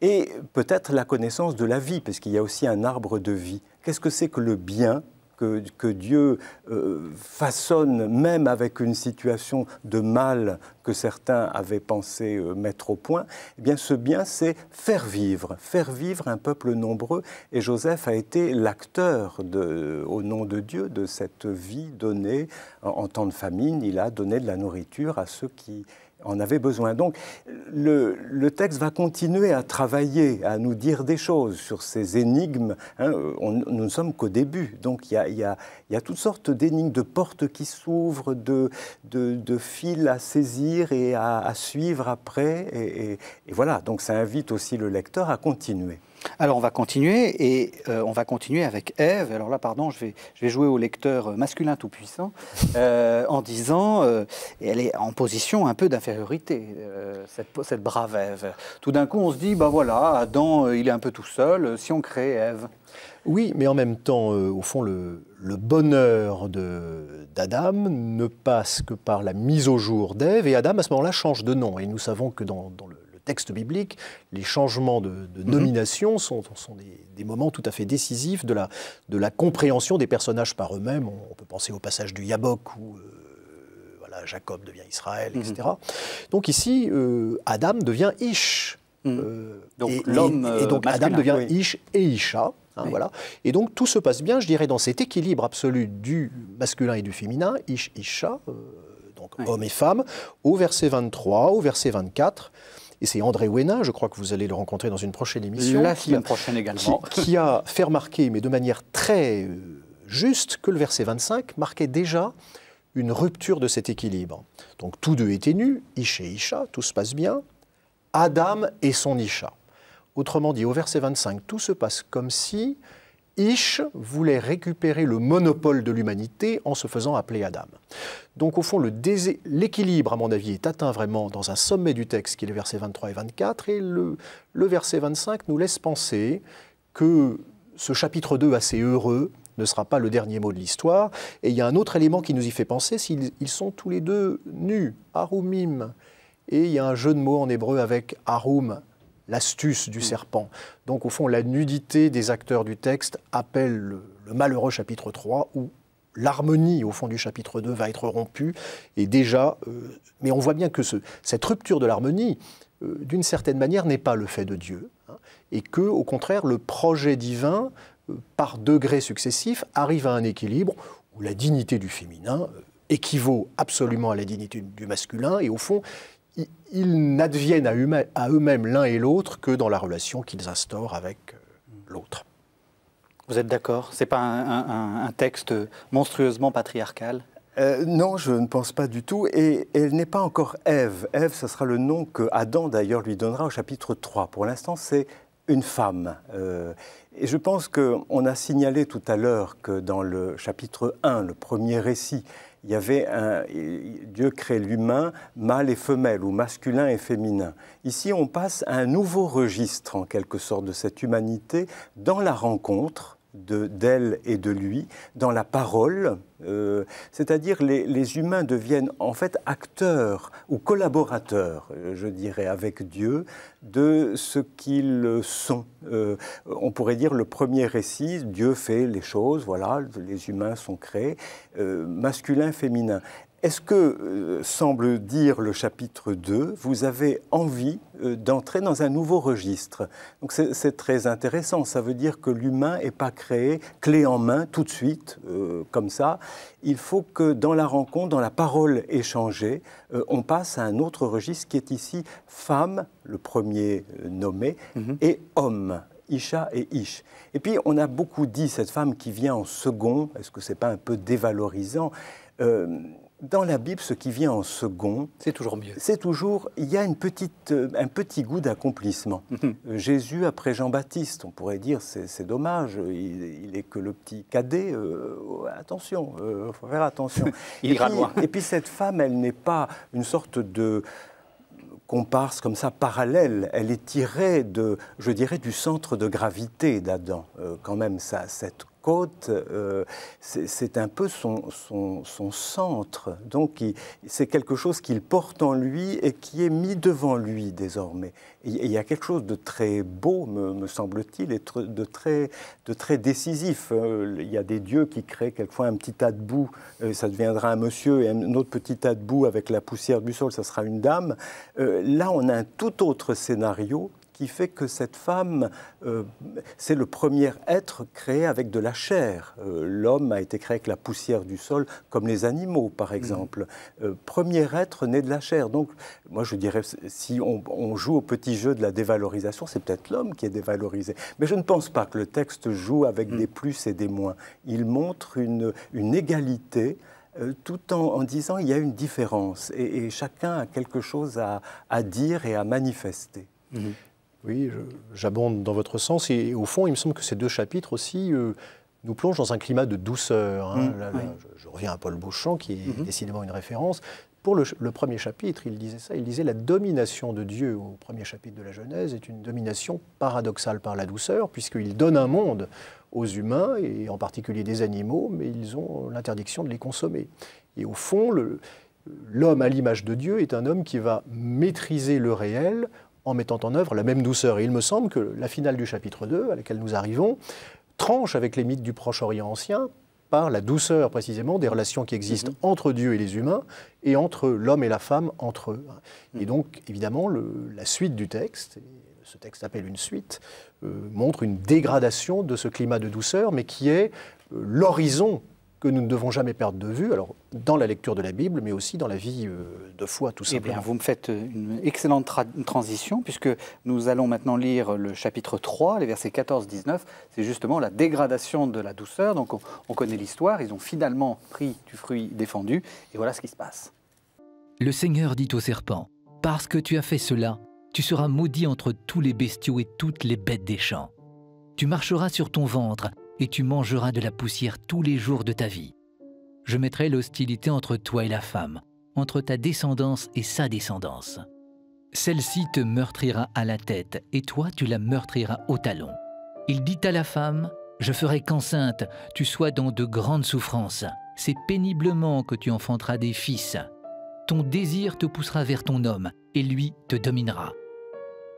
et peut-être la connaissance de la vie, parce qu'il y a aussi un arbre de vie. Qu'est-ce que c'est que le bien que, Dieu euh, façonne, même avec une situation de mal que certains avaient pensé euh, mettre au point, eh bien ce bien, c'est faire vivre, faire vivre un peuple nombreux. Et Joseph a été l'acteur, au nom de Dieu, de cette vie donnée en temps de famine. Il a donné de la nourriture à ceux qui en avait besoin. Donc le, texte va continuer à travailler, à nous dire des choses sur ces énigmes. Hein. nous ne sommes qu'au début, donc il y a, toutes sortes d'énigmes, de portes qui s'ouvrent, de, fils à saisir et à, suivre après. et voilà, donc ça invite aussi le lecteur à continuer. Alors on va continuer et euh, on va continuer avec Ève. Alors là, pardon, je vais, jouer au lecteur masculin tout puissant euh, en disant, euh, elle est en position un peu d'infériorité, cette, brave Ève. Tout d'un coup, on se dit, bah voilà, Adam, il est un peu tout seul. Si on crée Ève. Oui, mais en même temps, au fond, le, le bonheur d'Adam ne passe que par la mise au jour d'Ève et Adam à ce moment-là change de nom. Et nous savons que dans, dans le texte biblique, les changements de, mhm. nomination sont, sont des, moments tout à fait décisifs de la, de la compréhension des personnages par eux-mêmes. On, peut penser au passage du Yabok où euh, voilà, Jacob devient Israël, etc. Mhm. Donc ici, euh, Adam devient Ish. Mhm. Euh, donc l'homme et, donc Adam devient Ish et Isha. Hein, voilà. Et donc tout se passe bien, je dirais, dans cet équilibre absolu du masculin et du féminin, Ish, Isha, donc homme et femme, au verset 23, au verset 24. Et c'est André Wena, je crois que vous allez le rencontrer dans une prochaine émission. La semaine prochaine également. Qui, a fait remarquer, mais de manière très euh, juste, que le verset 25 marquait déjà une rupture de cet équilibre. Donc tous deux étaient nus, Ish et Isha, tout se passe bien. Adam et son Isha. Autrement dit, au verset 25, tout se passe comme si Ish voulait récupérer le monopole de l'humanité en se faisant appeler Adam. Donc au fond, l'équilibre, à mon avis, est atteint vraiment dans un sommet du texte qui est les versets 23 et 24, et le, verset 25 nous laisse penser que ce chapitre 2 assez heureux ne sera pas le dernier mot de l'histoire. Et il y a un autre élément qui nous y fait penser, s'ils ils sont tous les deux nus, Arumim. Et il y a un jeu de mots en hébreu avec Arum, l'astuce du serpent. Donc au fond, la nudité des acteurs du texte appelle le, malheureux chapitre 3 où l'harmonie au fond du chapitre 2 va être rompue. Et déjà, euh, mais on voit bien que ce, cette rupture de l'harmonie, euh, d'une certaine manière, n'est pas le fait de Dieu. Hein, et que, au contraire, le projet divin, euh, par degrés successifs, arrive à un équilibre où la dignité du féminin équivaut absolument à la dignité du masculin. Et au fond, ils n'adviennent à eux-mêmes l'un et l'autre que dans la relation qu'ils instaurent avec euh, l'autre. Vous êtes d'accord? C'est pas un, texte monstrueusement patriarcal? Euh, non, je ne pense pas du tout. Et, elle n'est pas encore Ève. Ève, ce sera le nom que Adam d'ailleurs lui donnera au chapitre 3. Pour l'instant, c'est une femme. Euh, et je pense qu'on a signalé tout à l'heure que dans le chapitre 1, le premier récit, il y avait un, Dieu crée l'humain, mâle et femelle, ou masculin et féminin. Ici, on passe à un nouveau registre, en quelque sorte, de cette humanité dans la rencontre d'elle et de lui dans la parole, euh, c'est-à-dire les, humains deviennent en fait acteurs ou collaborateurs, euh, je dirais, avec Dieu, de ce qu'ils sont. Euh, on pourrait dire le premier récit, Dieu fait les choses, voilà, les humains sont créés, masculin, féminin. Est-ce que, euh, semble dire le chapitre 2, vous avez envie euh, d'entrer dans un nouveau registre? Donc c'est très intéressant, ça veut dire que l'humain n'est pas créé clé en main tout de suite, euh, comme ça. Il faut que dans la rencontre, dans la parole échangée, on passe à un autre registre qui est ici femme, le premier nommé, mhm. et homme. Isha et Ish. Et puis on a beaucoup dit cette femme qui vient en second, est-ce que c'est pas un peu dévalorisant? Dans la Bible, ce qui vient en second, c'est toujours mieux. C'est toujours, il y a une petite, euh, un petit goût d'accomplissement. <laughs> Euh, Jésus après Jean-Baptiste, on pourrait dire, c'est dommage, il, est que le petit cadet. Euh, attention, il faut faire attention. <laughs> il ira loin. Et puis cette femme, elle n'est pas une sorte de comparse comme ça parallèle. Elle est tirée de, je dirais, du centre de gravité d'Adam. quand même, ça, cette euh, c'est un peu son, centre. Donc c'est quelque chose qu'il porte en lui et qui est mis devant lui désormais. il y a quelque chose de très beau, me, semble-t-il, et de très, de très décisif. Euh, il y a des dieux qui créent quelquefois un petit tas de boue, euh, ça deviendra un monsieur, et un autre petit tas de boue avec la poussière du sol, ça sera une dame. là, on a un tout autre scénario qui fait que cette femme, euh, c'est le premier être créé avec de la chair. Euh, l'homme a été créé avec la poussière du sol, comme les animaux, par exemple. Mm. Euh, premier être né de la chair. Donc, moi, je dirais, si on, joue au petit jeu de la dévalorisation, c'est peut-être l'homme qui est dévalorisé. Mais je ne pense pas que le texte joue avec mm. des plus et des moins. Il montre une, une égalité tout en, disant il y a une différence et, chacun a quelque chose à, à dire et à manifester. Mm-hmm. Oui, j'abonde dans votre sens. Et au fond, il me semble que ces deux chapitres aussi euh, nous plongent dans un climat de douceur. Hein. Mmh, je, reviens à Paul Beauchamp, qui est mmh. décidément une référence. Pour le, premier chapitre, il disait ça, il disait la domination de Dieu au premier chapitre de la Genèse est une domination paradoxale par la douceur, puisqu'il donne un monde aux humains, et en particulier des animaux, mais ils ont l'interdiction de les consommer. Et au fond, l'homme à l'image de Dieu est un homme qui va maîtriser le réel en mettant en œuvre la même douceur. Et il me semble que la finale du chapitre 2, à laquelle nous arrivons, tranche avec les mythes du Proche-Orient ancien par la douceur précisément des relations qui existent mhm. entre Dieu et les humains et entre l'homme et la femme entre eux. Et mhm. donc, évidemment, la suite du texte, ce texte appelle une suite, euh, montre une dégradation de ce climat de douceur, mais qui est euh, l'horizon que nous ne devons jamais perdre de vue, alors dans la lecture de la Bible, mais aussi dans la vie euh, de foi, tout simplement. Eh bien, vous me faites une excellente transition, puisque nous allons maintenant lire le chapitre 3, les versets 14-19. C'est justement la dégradation de la douceur. Donc, on, on connaît l'histoire. Ils ont finalement pris du fruit défendu. Et voilà ce qui se passe. Le Seigneur dit au serpent Parce que tu as fait cela, tu seras maudit entre tous les bestiaux et toutes les bêtes des champs. Tu marcheras sur ton ventre et tu mangeras de la poussière tous les jours de ta vie. Je mettrai l'hostilité entre toi et la femme, entre ta descendance et sa descendance. Celle-ci te meurtrira à la tête, et toi tu la meurtriras au talon. Il dit à la femme, Je ferai qu'enceinte, tu sois dans de grandes souffrances. C'est péniblement que tu enfanteras des fils. Ton désir te poussera vers ton homme, et lui te dominera.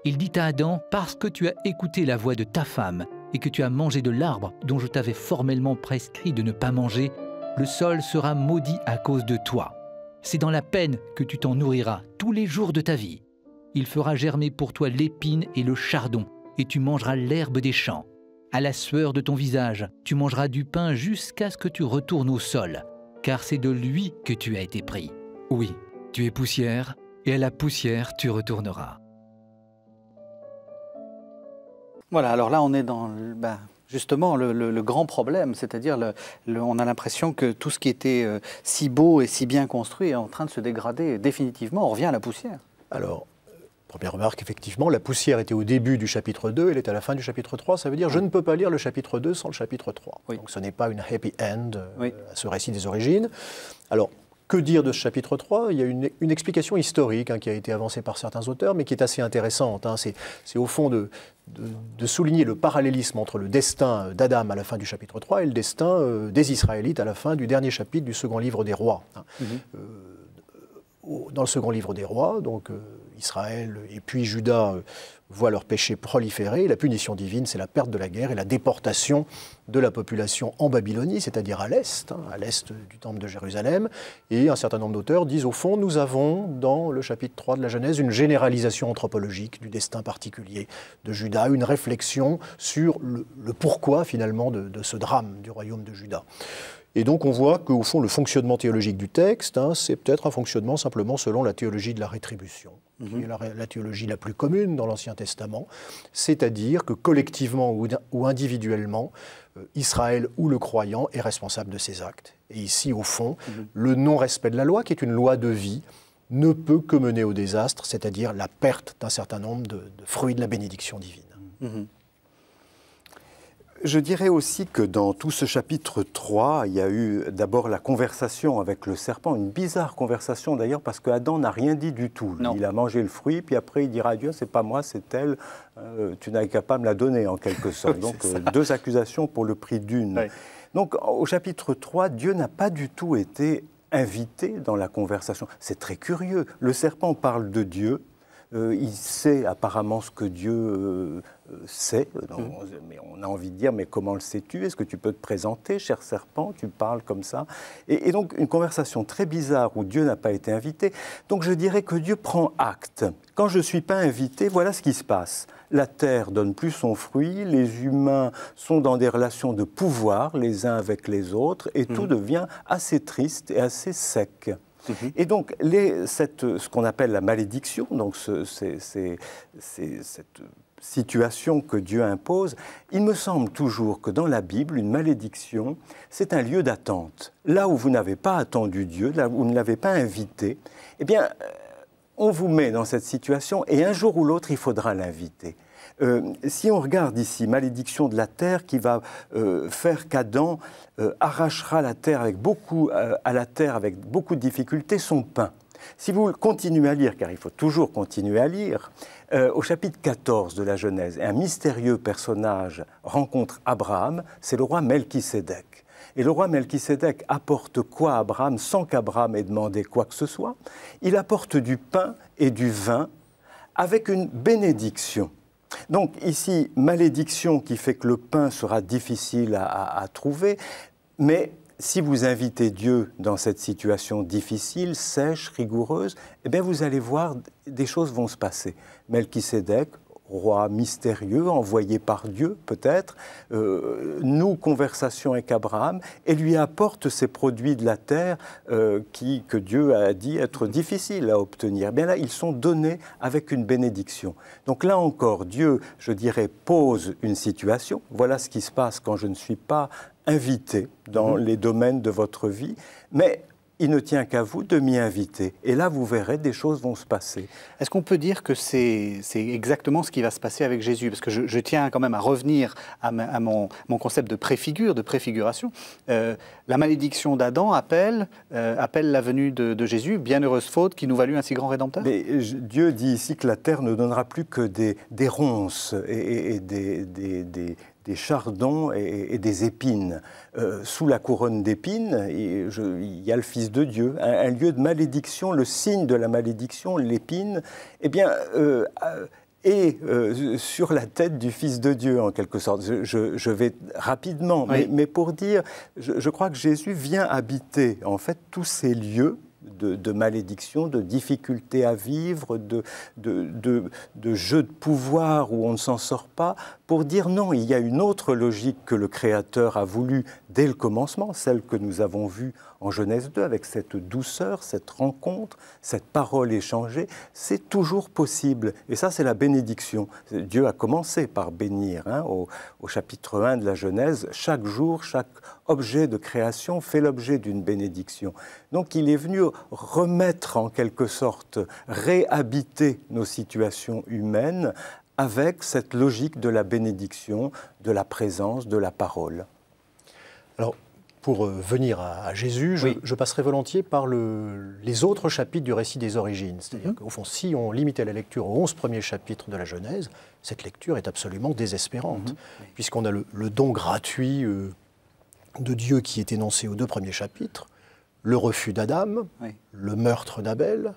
Il dit à Adam, parce que tu as écouté la voix de ta femme, et que tu as mangé de l'arbre dont je t'avais formellement prescrit de ne pas manger, le sol sera maudit à cause de toi. C'est dans la peine que tu t'en nourriras tous les jours de ta vie. Il fera germer pour toi l'épine et le chardon, et tu mangeras l'herbe des champs. À la sueur de ton visage, tu mangeras du pain jusqu'à ce que tu retournes au sol, car c'est de lui que tu as été pris. Oui, tu es poussière, et à la poussière tu retourneras. Voilà, alors là on est dans ben, justement le, grand problème, c'est-à-dire on a l'impression que tout ce qui était euh, si beau et si bien construit est en train de se dégrader définitivement, on revient à la poussière. Alors, Première remarque, effectivement, la poussière était au début du chapitre 2, elle est à la fin du chapitre 3. Ça veut dire je ne peux pas lire le chapitre 2 sans le chapitre 3. Donc ce n'est pas une happy end euh, à ce récit des origines. Alors, que dire de ce chapitre 3 Il y a une, explication historique hein, qui a été avancée par certains auteurs, mais qui est assez intéressante. Hein. C'est au fond de, de, souligner le parallélisme entre le destin d'Adam à la fin du chapitre 3 et le destin euh, des Israélites à la fin du dernier chapitre du second livre des rois. Hein. Mm-hmm. Euh, dans le second livre des rois, donc Israël et puis Juda euh, voient leurs péchés proliférer. La punition divine, c'est la perte de la guerre et la déportation de la population en Babylonie, c'est-à-dire à l'est, hein, à l'est du temple de Jérusalem. Et un certain nombre d'auteurs disent, au fond, nous avons dans le chapitre 3 de la Genèse une généralisation anthropologique du destin particulier de Juda, une réflexion sur le, pourquoi finalement de, ce drame du royaume de Juda. Et donc on voit qu'au fond, le fonctionnement théologique du texte, hein, c'est peut-être un fonctionnement simplement selon la théologie de la rétribution, qui mhm. est la, théologie la plus commune dans l'Ancien Testament, c'est-à-dire que collectivement ou, individuellement, euh, Israël ou le croyant est responsable de ses actes. Et ici, au fond, mhm. le non-respect de la loi, qui est une loi de vie, ne peut que mener au désastre, c'est-à-dire la perte d'un certain nombre de, fruits de la bénédiction divine. Mhm. Je dirais aussi que dans tout ce chapitre 3, il y a eu d'abord la conversation avec le serpent, une bizarre conversation d'ailleurs, parce qu'Adam n'a rien dit du tout. Il a mangé le fruit, puis après il dira à Dieu, c'est pas moi, c'est elle, euh, tu n'as qu'à pas me la donner en quelque <laughs> sorte. Donc euh, deux accusations pour le prix d'une. Donc au chapitre 3, Dieu n'a pas du tout été invité dans la conversation. C'est très curieux. Le serpent parle de Dieu, euh, il sait apparemment ce que Dieu euh, sait, mm. mais on a envie de dire, mais comment le sais-tu? Est-ce que tu peux te présenter, cher serpent? Tu parles comme ça. Et, donc une conversation très bizarre où Dieu n'a pas été invité. Donc je dirais que Dieu prend acte. Quand je ne suis pas invité, voilà ce qui se passe. La terre donne plus son fruit, les humains sont dans des relations de pouvoir les uns avec les autres, et tout mm. devient assez triste et assez sec. Mhm. Et donc, ce qu'on appelle la malédiction, donc cette situation que Dieu impose, il me semble toujours que dans la Bible, une malédiction, c'est un lieu d'attente. Là où vous n'avez pas attendu Dieu, là où vous ne l'avez pas invité, eh bien, euh, on vous met dans cette situation et un jour ou l'autre, il faudra l'inviter. Euh, si on regarde ici, malédiction de la terre qui va euh, faire qu'Adam euh, arrachera la terre avec beaucoup, à la terre avec beaucoup de difficultés son pain. Si vous continuez à lire, car il faut toujours continuer à lire, au chapitre 14 de la Genèse, un mystérieux personnage rencontre Abraham, c'est le roi Melchisédek. Et le roi Melchisédek apporte quoi à Abraham sans qu'Abraham ait demandé quoi que ce soit? Il apporte du pain et du vin avec une bénédiction. Donc ici, malédiction qui fait que le pain sera difficile à, trouver, mais si vous invitez Dieu dans cette situation difficile, sèche, rigoureuse, eh bien vous allez voir, des choses vont se passer. Melchisédek roi mystérieux, envoyé par Dieu peut-être, euh, noue conversation avec Abraham et lui apporte ces produits de la terre euh, qui, que Dieu a dit être difficiles à obtenir. Eh bien là, ils sont donnés avec une bénédiction. Donc là encore, Dieu, je dirais, pose une situation. Voilà ce qui se passe quand je ne suis pas invité dans mhm. les domaines de votre vie. Mais il ne tient qu'à vous de m'y inviter. Et là, vous verrez, des choses vont se passer. Est-ce qu'on peut dire que c'est exactement ce qui va se passer avec Jésus? Parce que je, tiens quand même à revenir à, mon, concept de préfigure, de préfiguration. Euh, la malédiction d'Adam appelle, euh, appelle la venue de, Jésus, bienheureuse faute qui nous valut un si grand rédempteur Mais Dieu dit ici que la terre ne donnera plus que des, ronces et, des, des chardons et, des épines. Euh, sous la couronne d'épines, il y a le Fils de Dieu, un, lieu de malédiction, le signe de la malédiction, l'épine, eh bien, euh, est sur la tête du Fils de Dieu, en quelque sorte. Je, vais rapidement, mais, pour dire, je, je crois que Jésus vient habiter, en fait, tous ces lieux de, malédiction, de difficultés à vivre, de, de, de, jeux de pouvoir où on ne s'en sort pas, pour dire non, il y a une autre logique que le Créateur a voulu dès le commencement, celle que nous avons vue en Genèse 2, avec cette douceur, cette rencontre, cette parole échangée, c'est toujours possible. Et ça, c'est la bénédiction. Dieu a commencé par bénir. Hein, au, au, chapitre 1 de la Genèse, chaque jour, chaque objet de création fait l'objet d'une bénédiction. Donc il est venu remettre en quelque sorte, réhabiter nos situations humaines avec cette logique de la bénédiction, de la présence, de la parole. Alors, pour euh, venir à, Jésus, je, passerai volontiers par les autres chapitres du récit des origines. C'est-à-dire mhm. qu'au fond, si on limitait la lecture aux 11 premiers chapitres de la Genèse, cette lecture est absolument désespérante, mhm. puisqu'on a le, don gratuit euh, de Dieu qui est énoncé aux deux premiers chapitres, le refus d'Adam, le meurtre d'Abel,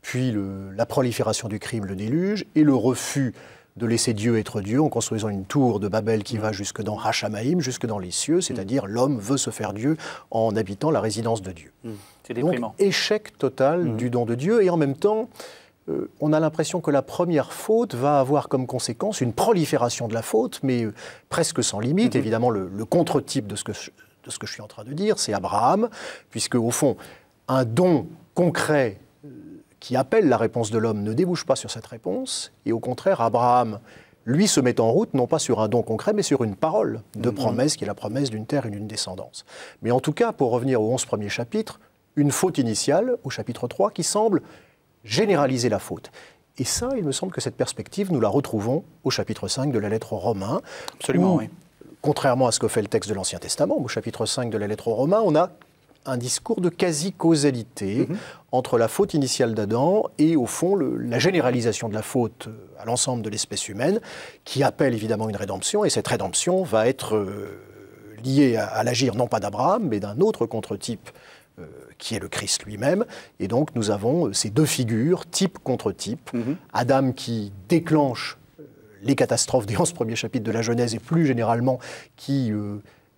puis la prolifération du crime, le déluge, et le refus de laisser Dieu être Dieu en construisant une tour de Babel qui va jusque dans Hachamaïm, jusque dans les cieux, c'est-à-dire l'homme veut se faire Dieu en habitant la résidence de Dieu. Mmh. C'est Donc échec total mmh. du don de Dieu et en même temps, euh, on a l'impression que la première faute va avoir comme conséquence une prolifération de la faute, mais euh, presque sans limite. Mmh. Évidemment, le, contre-type de, ce que de ce que je suis en train de dire, c'est Abraham, puisque au fond, un don concret qui appelle la réponse de l'homme ne débouche pas sur cette réponse, et au contraire, Abraham, lui, se met en route, non pas sur un don concret, mais sur une parole de mhm. promesse, qui est la promesse d'une terre et d'une descendance. Mais en tout cas, pour revenir aux 11 premiers chapitres, une faute initiale, au chapitre 3, qui semble généraliser la faute. Et ça, il me semble que cette perspective, nous la retrouvons au chapitre 5 de la lettre aux Romains. Absolument, oui. Contrairement à ce que fait le texte de l'Ancien Testament, au chapitre 5 de la lettre aux Romains, on a un discours de quasi-causalité mhm. entre la faute initiale d'Adam et, au fond, la généralisation de la faute euh, à l'ensemble de l'espèce humaine, qui appelle évidemment une rédemption, et cette rédemption va être euh, liée à, l'agir non pas d'Abraham, mais d'un autre contre-type euh, qui est le Christ lui-même. Et donc nous avons ces deux figures, type contre type. Mhm. Adam qui déclenche les catastrophes des 11 premiers chapitres de la Genèse et plus généralement qui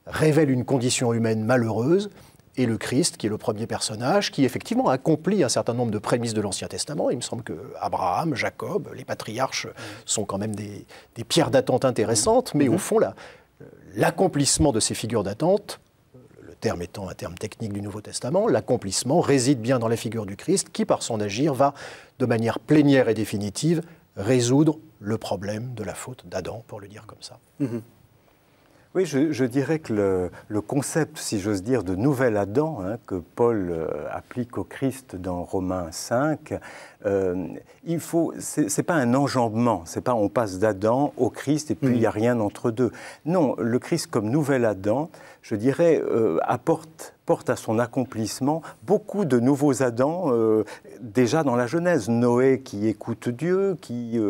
révèle une condition humaine malheureuse et le Christ, qui est le premier personnage, qui effectivement accomplit un certain nombre de prémices de l'Ancien Testament. Il me semble que Abraham, Jacob, les patriarches sont quand même des, pierres d'attente intéressantes, mais au fond, l'accomplissement de ces figures d'attente, le terme étant un terme technique du Nouveau Testament, l'accomplissement réside bien dans la figure du Christ, qui par son agir va, de manière plénière et définitive, résoudre le problème de la faute d'Adam, pour le dire comme ça. Mhm. Oui, je, dirais que le, concept, si j'ose dire, de nouvel Adam, hein, que Paul euh, applique au Christ dans Romains 5, euh, il faut, c'est pas un enjambement, c'est pas on passe d'Adam au Christ et puis il n'y a rien entre deux. Non, le Christ comme nouvel Adam, je dirais, euh, apporte porte à son accomplissement beaucoup de nouveaux Adams euh, déjà dans la Genèse. Noé qui écoute Dieu, qui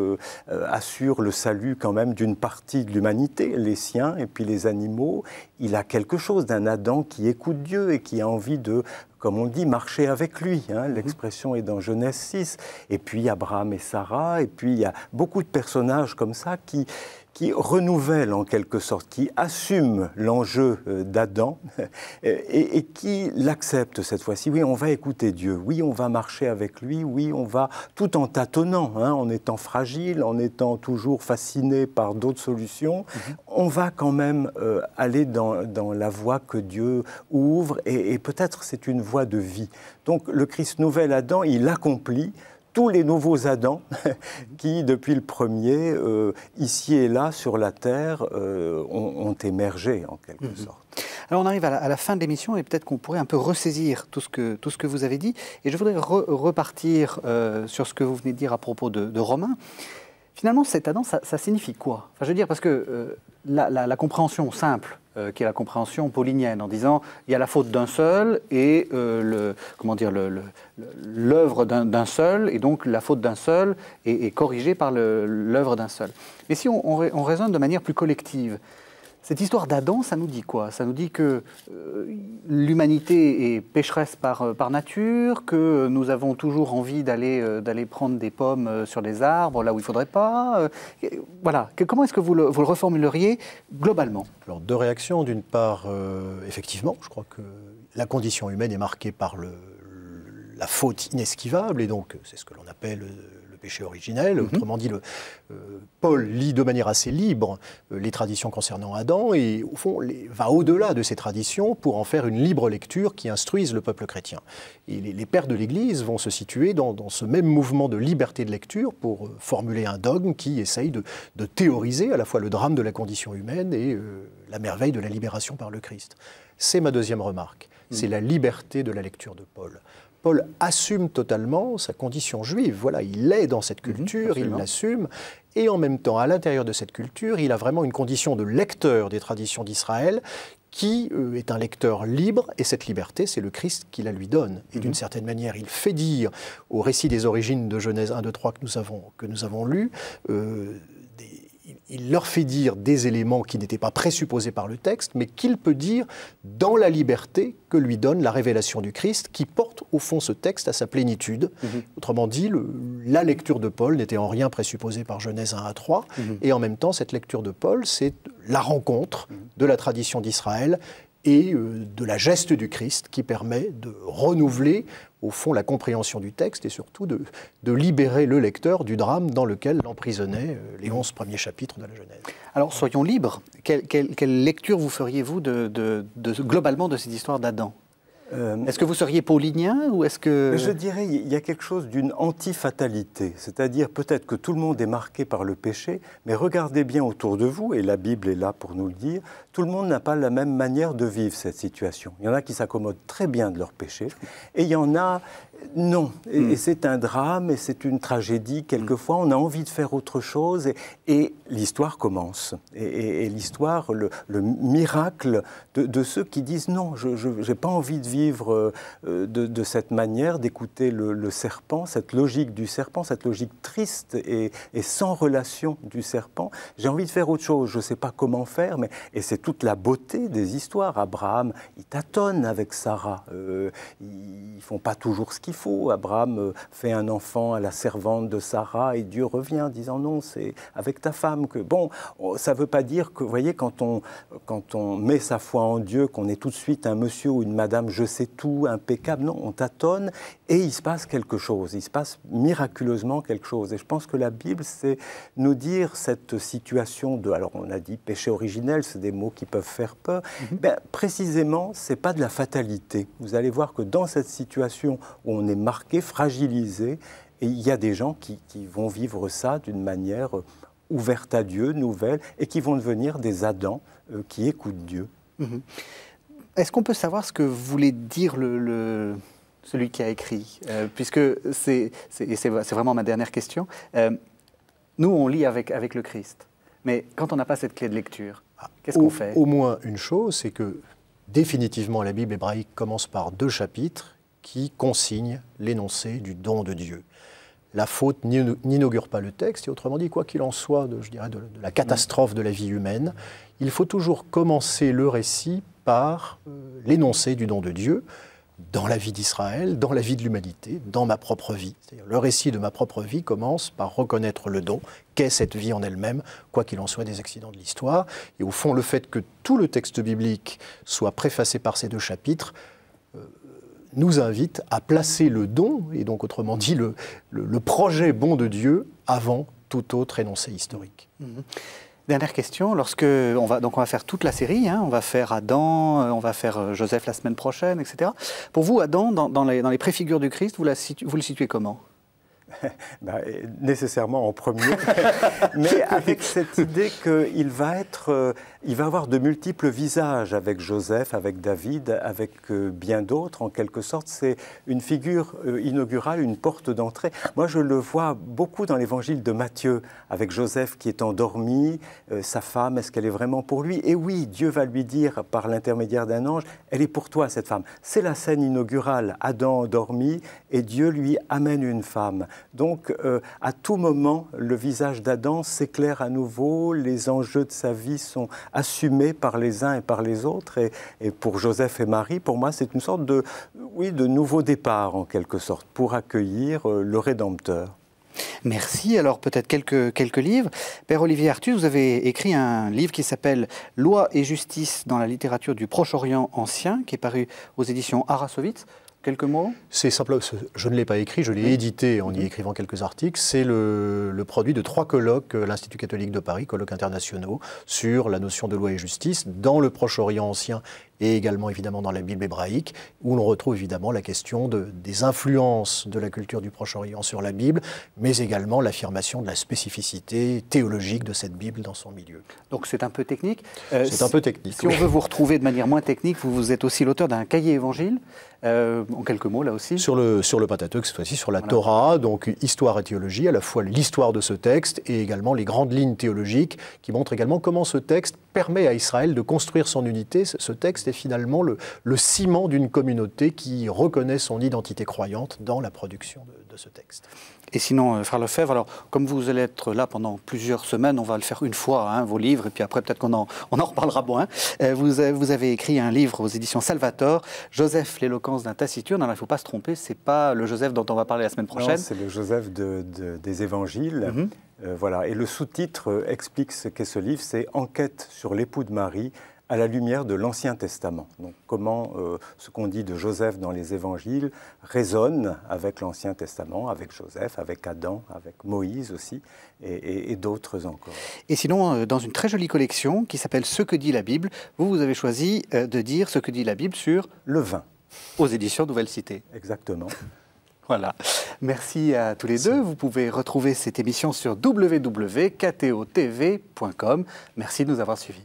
assure le salut quand même d'une partie de l'humanité, les siens et puis les animaux. Il a quelque chose d'un Adam qui écoute Dieu et qui a envie de comme on dit, marcher avec lui. Hein. Mhm. L'expression est dans Genèse 6. Et puis Abraham et Sarah, et puis il y a beaucoup de personnages comme ça qui, qui renouvelle en quelque sorte, qui assume l'enjeu euh, d'Adam <laughs> et, qui l'accepte cette fois-ci. Oui, on va écouter Dieu, oui, on va marcher avec lui, oui, on va, tout en tâtonnant, hein, en étant fragile, en étant toujours fasciné par d'autres solutions, mhm. on va quand même euh, aller dans, la voie que Dieu ouvre et, et peut-être c'est une voie de vie. Donc le Christ nouvel Adam, il accomplit tous les nouveaux Adams <laughs> qui, depuis le premier, euh, ici et là sur la terre, euh, ont, émergé en quelque mhm. sorte. Alors on arrive à la, fin de l'émission et peut-être qu'on pourrait un peu ressaisir tout ce que, tout ce que vous avez dit. Et je voudrais repartir euh, sur ce que vous venez de dire à propos de, de Romain. Finalement, cet Adam, ça, signifie quoi? Je veux dire, parce que euh, la, compréhension simple, euh, qui est la compréhension paulinienne, en disant il y a la faute d'un seul et euh, comment dire l'œuvre d'un seul, et donc la faute d'un seul est, corrigée par l'œuvre d'un seul. Mais si on, raisonne de manière plus collective, cette histoire d'Adam, ça nous dit quoi? Ça nous dit que euh, l'humanité est pécheresse par, euh, par nature, que nous avons toujours envie d'aller euh, prendre des pommes sur les arbres là où il ne faudrait pas. voilà. comment est-ce que vous le, vous le, reformuleriez globalement? Deux réactions. D'une part, effectivement, je crois que la condition humaine est marquée par le, la faute inesquivable, et donc c'est ce que l'on appelle péché originel. Mhm. Autrement dit, le, euh, Paul lit de manière assez libre euh, les traditions concernant Adam et, au fond, les, va au-delà de ces traditions pour en faire une libre lecture qui instruise le peuple chrétien. Et les, pères de l'Église vont se situer dans, ce même mouvement de liberté de lecture pour euh, formuler un dogme qui essaye de, théoriser à la fois le drame de la condition humaine et la merveille de la libération par le Christ. C'est ma deuxième remarque. C'est mhm. la liberté de la lecture de Paul. Paul assume totalement sa condition juive. Voilà, il est dans cette mhm, culture, il l'assume. Et en même temps, à l'intérieur de cette culture, il a vraiment une condition de lecteur des traditions d'Israël qui euh, est un lecteur libre, et cette liberté, c'est le Christ qui la lui donne. Et d'une mhm. certaine manière, il fait dire au récit des origines de Genèse 1, 2, 3 que nous avons, que nous avons lu, euh, il leur fait dire des éléments qui n'étaient pas présupposés par le texte, mais qu'il peut dire dans la liberté que lui donne la révélation du Christ, qui porte au fond ce texte à sa plénitude. Mhm. Autrement dit, la lecture de Paul n'était en rien présupposée par Genèse 1 à 3, mhm. et en même temps, cette lecture de Paul, c'est la rencontre mhm. de la tradition d'Israël et euh, de la geste du Christ qui permet de renouveler au fond la compréhension du texte et surtout de, libérer le lecteur du drame dans lequel l'emprisonnaient euh, les onze premiers chapitres de la Genèse. Alors soyons libres. Quelle, lecture vous feriez-vous globalement de cette histoire d'Adam? Euh, est-ce que vous seriez paulinien ou est-ce que... Je dirais il y a quelque chose d'une anti-fatalité, c'est-à-dire peut-être que tout le monde est marqué par le péché, mais regardez bien autour de vous, et la Bible est là pour nous le dire, tout le monde n'a pas la même manière de vivre cette situation. Il y en a qui s'accommodent très bien de leur péché, et il y en a non, et, hmm. c'est un drame et c'est une tragédie. Quelquefois, on a envie de faire autre chose et, l'histoire commence. Et, l'histoire, le, miracle de, ceux qui disent non, je n'ai pas envie de vivre euh, de, cette manière, d'écouter le, serpent, cette logique du serpent, cette logique triste et, sans relation du serpent. J'ai envie de faire autre chose. Je ne sais pas comment faire, mais et c'est toute la beauté des histoires. Abraham, il tâtonne avec Sarah. Euh, ils font pas toujours ce qu'il faut. Abraham euh, fait un enfant à la servante de Sarah et Dieu revient disant non, c'est avec ta femme que... Bon, oh, ça ne veut pas dire que, vous voyez, quand on, quand on met sa foi en Dieu, qu'on est tout de suite un monsieur ou une madame je sais tout, impeccable. Non, on tâtonne et il se passe quelque chose. Il se passe miraculeusement quelque chose. Et je pense que la Bible, c'est nous dire cette situation de... Alors on a dit péché originel, c'est des mots qui peuvent faire peur. Mhm. ben, précisément, c'est pas de la fatalité. Vous allez voir que dans cette situation où on est marqué, fragilisé. Et il y a des gens qui, vont vivre ça d'une manière euh, ouverte à Dieu, nouvelle, et qui vont devenir des Adams euh, qui écoutent Dieu. Mhm. Est-ce qu'on peut savoir ce que voulait dire le, celui qui a écrit? Euh, Puisque c'est vraiment ma dernière question. nous, on lit avec, avec le Christ. Mais quand on n'a pas cette clé de lecture, qu'est-ce qu'on fait? Au moins une chose, c'est que définitivement la Bible hébraïque commence par deux chapitres qui consigne l'énoncé du don de Dieu. La faute n'inaugure pas le texte, et autrement dit, quoi qu'il en soit de, je dirais, de, la catastrophe de la vie humaine, il faut toujours commencer le récit par euh, l'énoncé du don de Dieu dans la vie d'Israël, dans la vie de l'humanité, dans ma propre vie. Le récit de ma propre vie commence par reconnaître le don qu'est cette vie en elle-même, quoi qu'il en soit des accidents de l'histoire. Et au fond, le fait que tout le texte biblique soit préfacé par ces deux chapitres euh, nous invite à placer le don, et donc autrement dit le, projet bon de Dieu, avant tout autre énoncé historique. Mhm. Dernière question, lorsque on va donc on va faire toute la série, hein, on va faire Adam, euh, on va faire euh, Joseph la semaine prochaine, etc. Pour vous, Adam, dans, les, préfigures du Christ, vous le situez comment? <laughs> bah, Nécessairement en premier, <laughs> mais avec cette idée qu'il va être, euh, il va avoir de multiples visages avec Joseph, avec David, avec euh, bien d'autres. En quelque sorte, c'est une figure euh, inaugurale, une porte d'entrée. Moi, je le vois beaucoup dans l'évangile de Matthieu, avec Joseph qui est endormi, sa femme, est-ce qu'elle est vraiment pour lui? Et oui, Dieu va lui dire par l'intermédiaire d'un ange, elle est pour toi cette femme. C'est la scène inaugurale, Adam endormi, et Dieu lui amène une femme. Donc, euh, à tout moment, le visage d'Adam s'éclaire à nouveau, les enjeux de sa vie sont assumés par les uns et par les autres. Et, pour Joseph et Marie, pour moi, c'est une sorte de, oui, de nouveau départ, en quelque sorte, pour accueillir euh, le Rédempteur. Merci. Alors peut-être quelques, quelques livres. Père Olivier Artus, vous avez écrit un livre qui s'appelle Loi et justice dans la littérature du Proche-Orient ancien, qui est paru aux éditions Arasovitz. Quelques mots? C'est simple, je ne l'ai pas écrit, je l'ai édité en y écrivant quelques articles. C'est le, produit de trois colloques, euh, l'Institut catholique de Paris, colloques internationaux, sur la notion de loi et justice. Dans le Proche-Orient ancien et également évidemment dans la Bible hébraïque, où l'on retrouve évidemment la question de, des influences de la culture du Proche-Orient sur la Bible, mais également l'affirmation de la spécificité théologique de cette Bible dans son milieu. Donc c'est un peu technique. Euh, c'est un peu technique. Si on veut vous retrouver de manière moins technique, vous, vous êtes aussi l'auteur d'un cahier évangile, euh, en quelques mots là aussi. Sur le, sur le Pentateuque, cette fois-ci sur la Torah, donc histoire et théologie, à la fois l'histoire de ce texte et également les grandes lignes théologiques qui montrent également comment ce texte permet à Israël de construire son unité. Ce texte est finalement le, ciment d'une communauté qui reconnaît son identité croyante dans la production de, ce texte. Et sinon, euh, Frère Lefebvre, alors, comme vous allez être là pendant plusieurs semaines, on va le faire une fois, hein, vos livres, et puis après, peut-être qu'on en, on en reparlera moins. Euh, vous, vous, avez écrit un livre aux éditions Salvator, Joseph, l'éloquence d'un taciturne. Alors, il ne faut pas se tromper, c'est pas le Joseph dont on va parler la semaine prochaine. c'est le Joseph des évangiles. Mhm. Euh, voilà. Et le sous-titre explique ce qu'est ce livre, c'est Enquête sur l'époux de Marie, à la lumière de l'Ancien Testament. Donc comment euh, ce qu'on dit de Joseph dans les évangiles résonne avec l'Ancien Testament, avec Joseph, avec Adam, avec Moïse aussi, et, d'autres encore. Et sinon, euh, dans une très jolie collection qui s'appelle Ce que dit la Bible, vous, vous avez choisi euh, de dire ce que dit la Bible sur le vin. Aux éditions Nouvelle Cité. Exactement. Voilà. Merci à tous les deux. Vous pouvez retrouver cette émission sur www.ktotv.com. Merci de nous avoir suivis.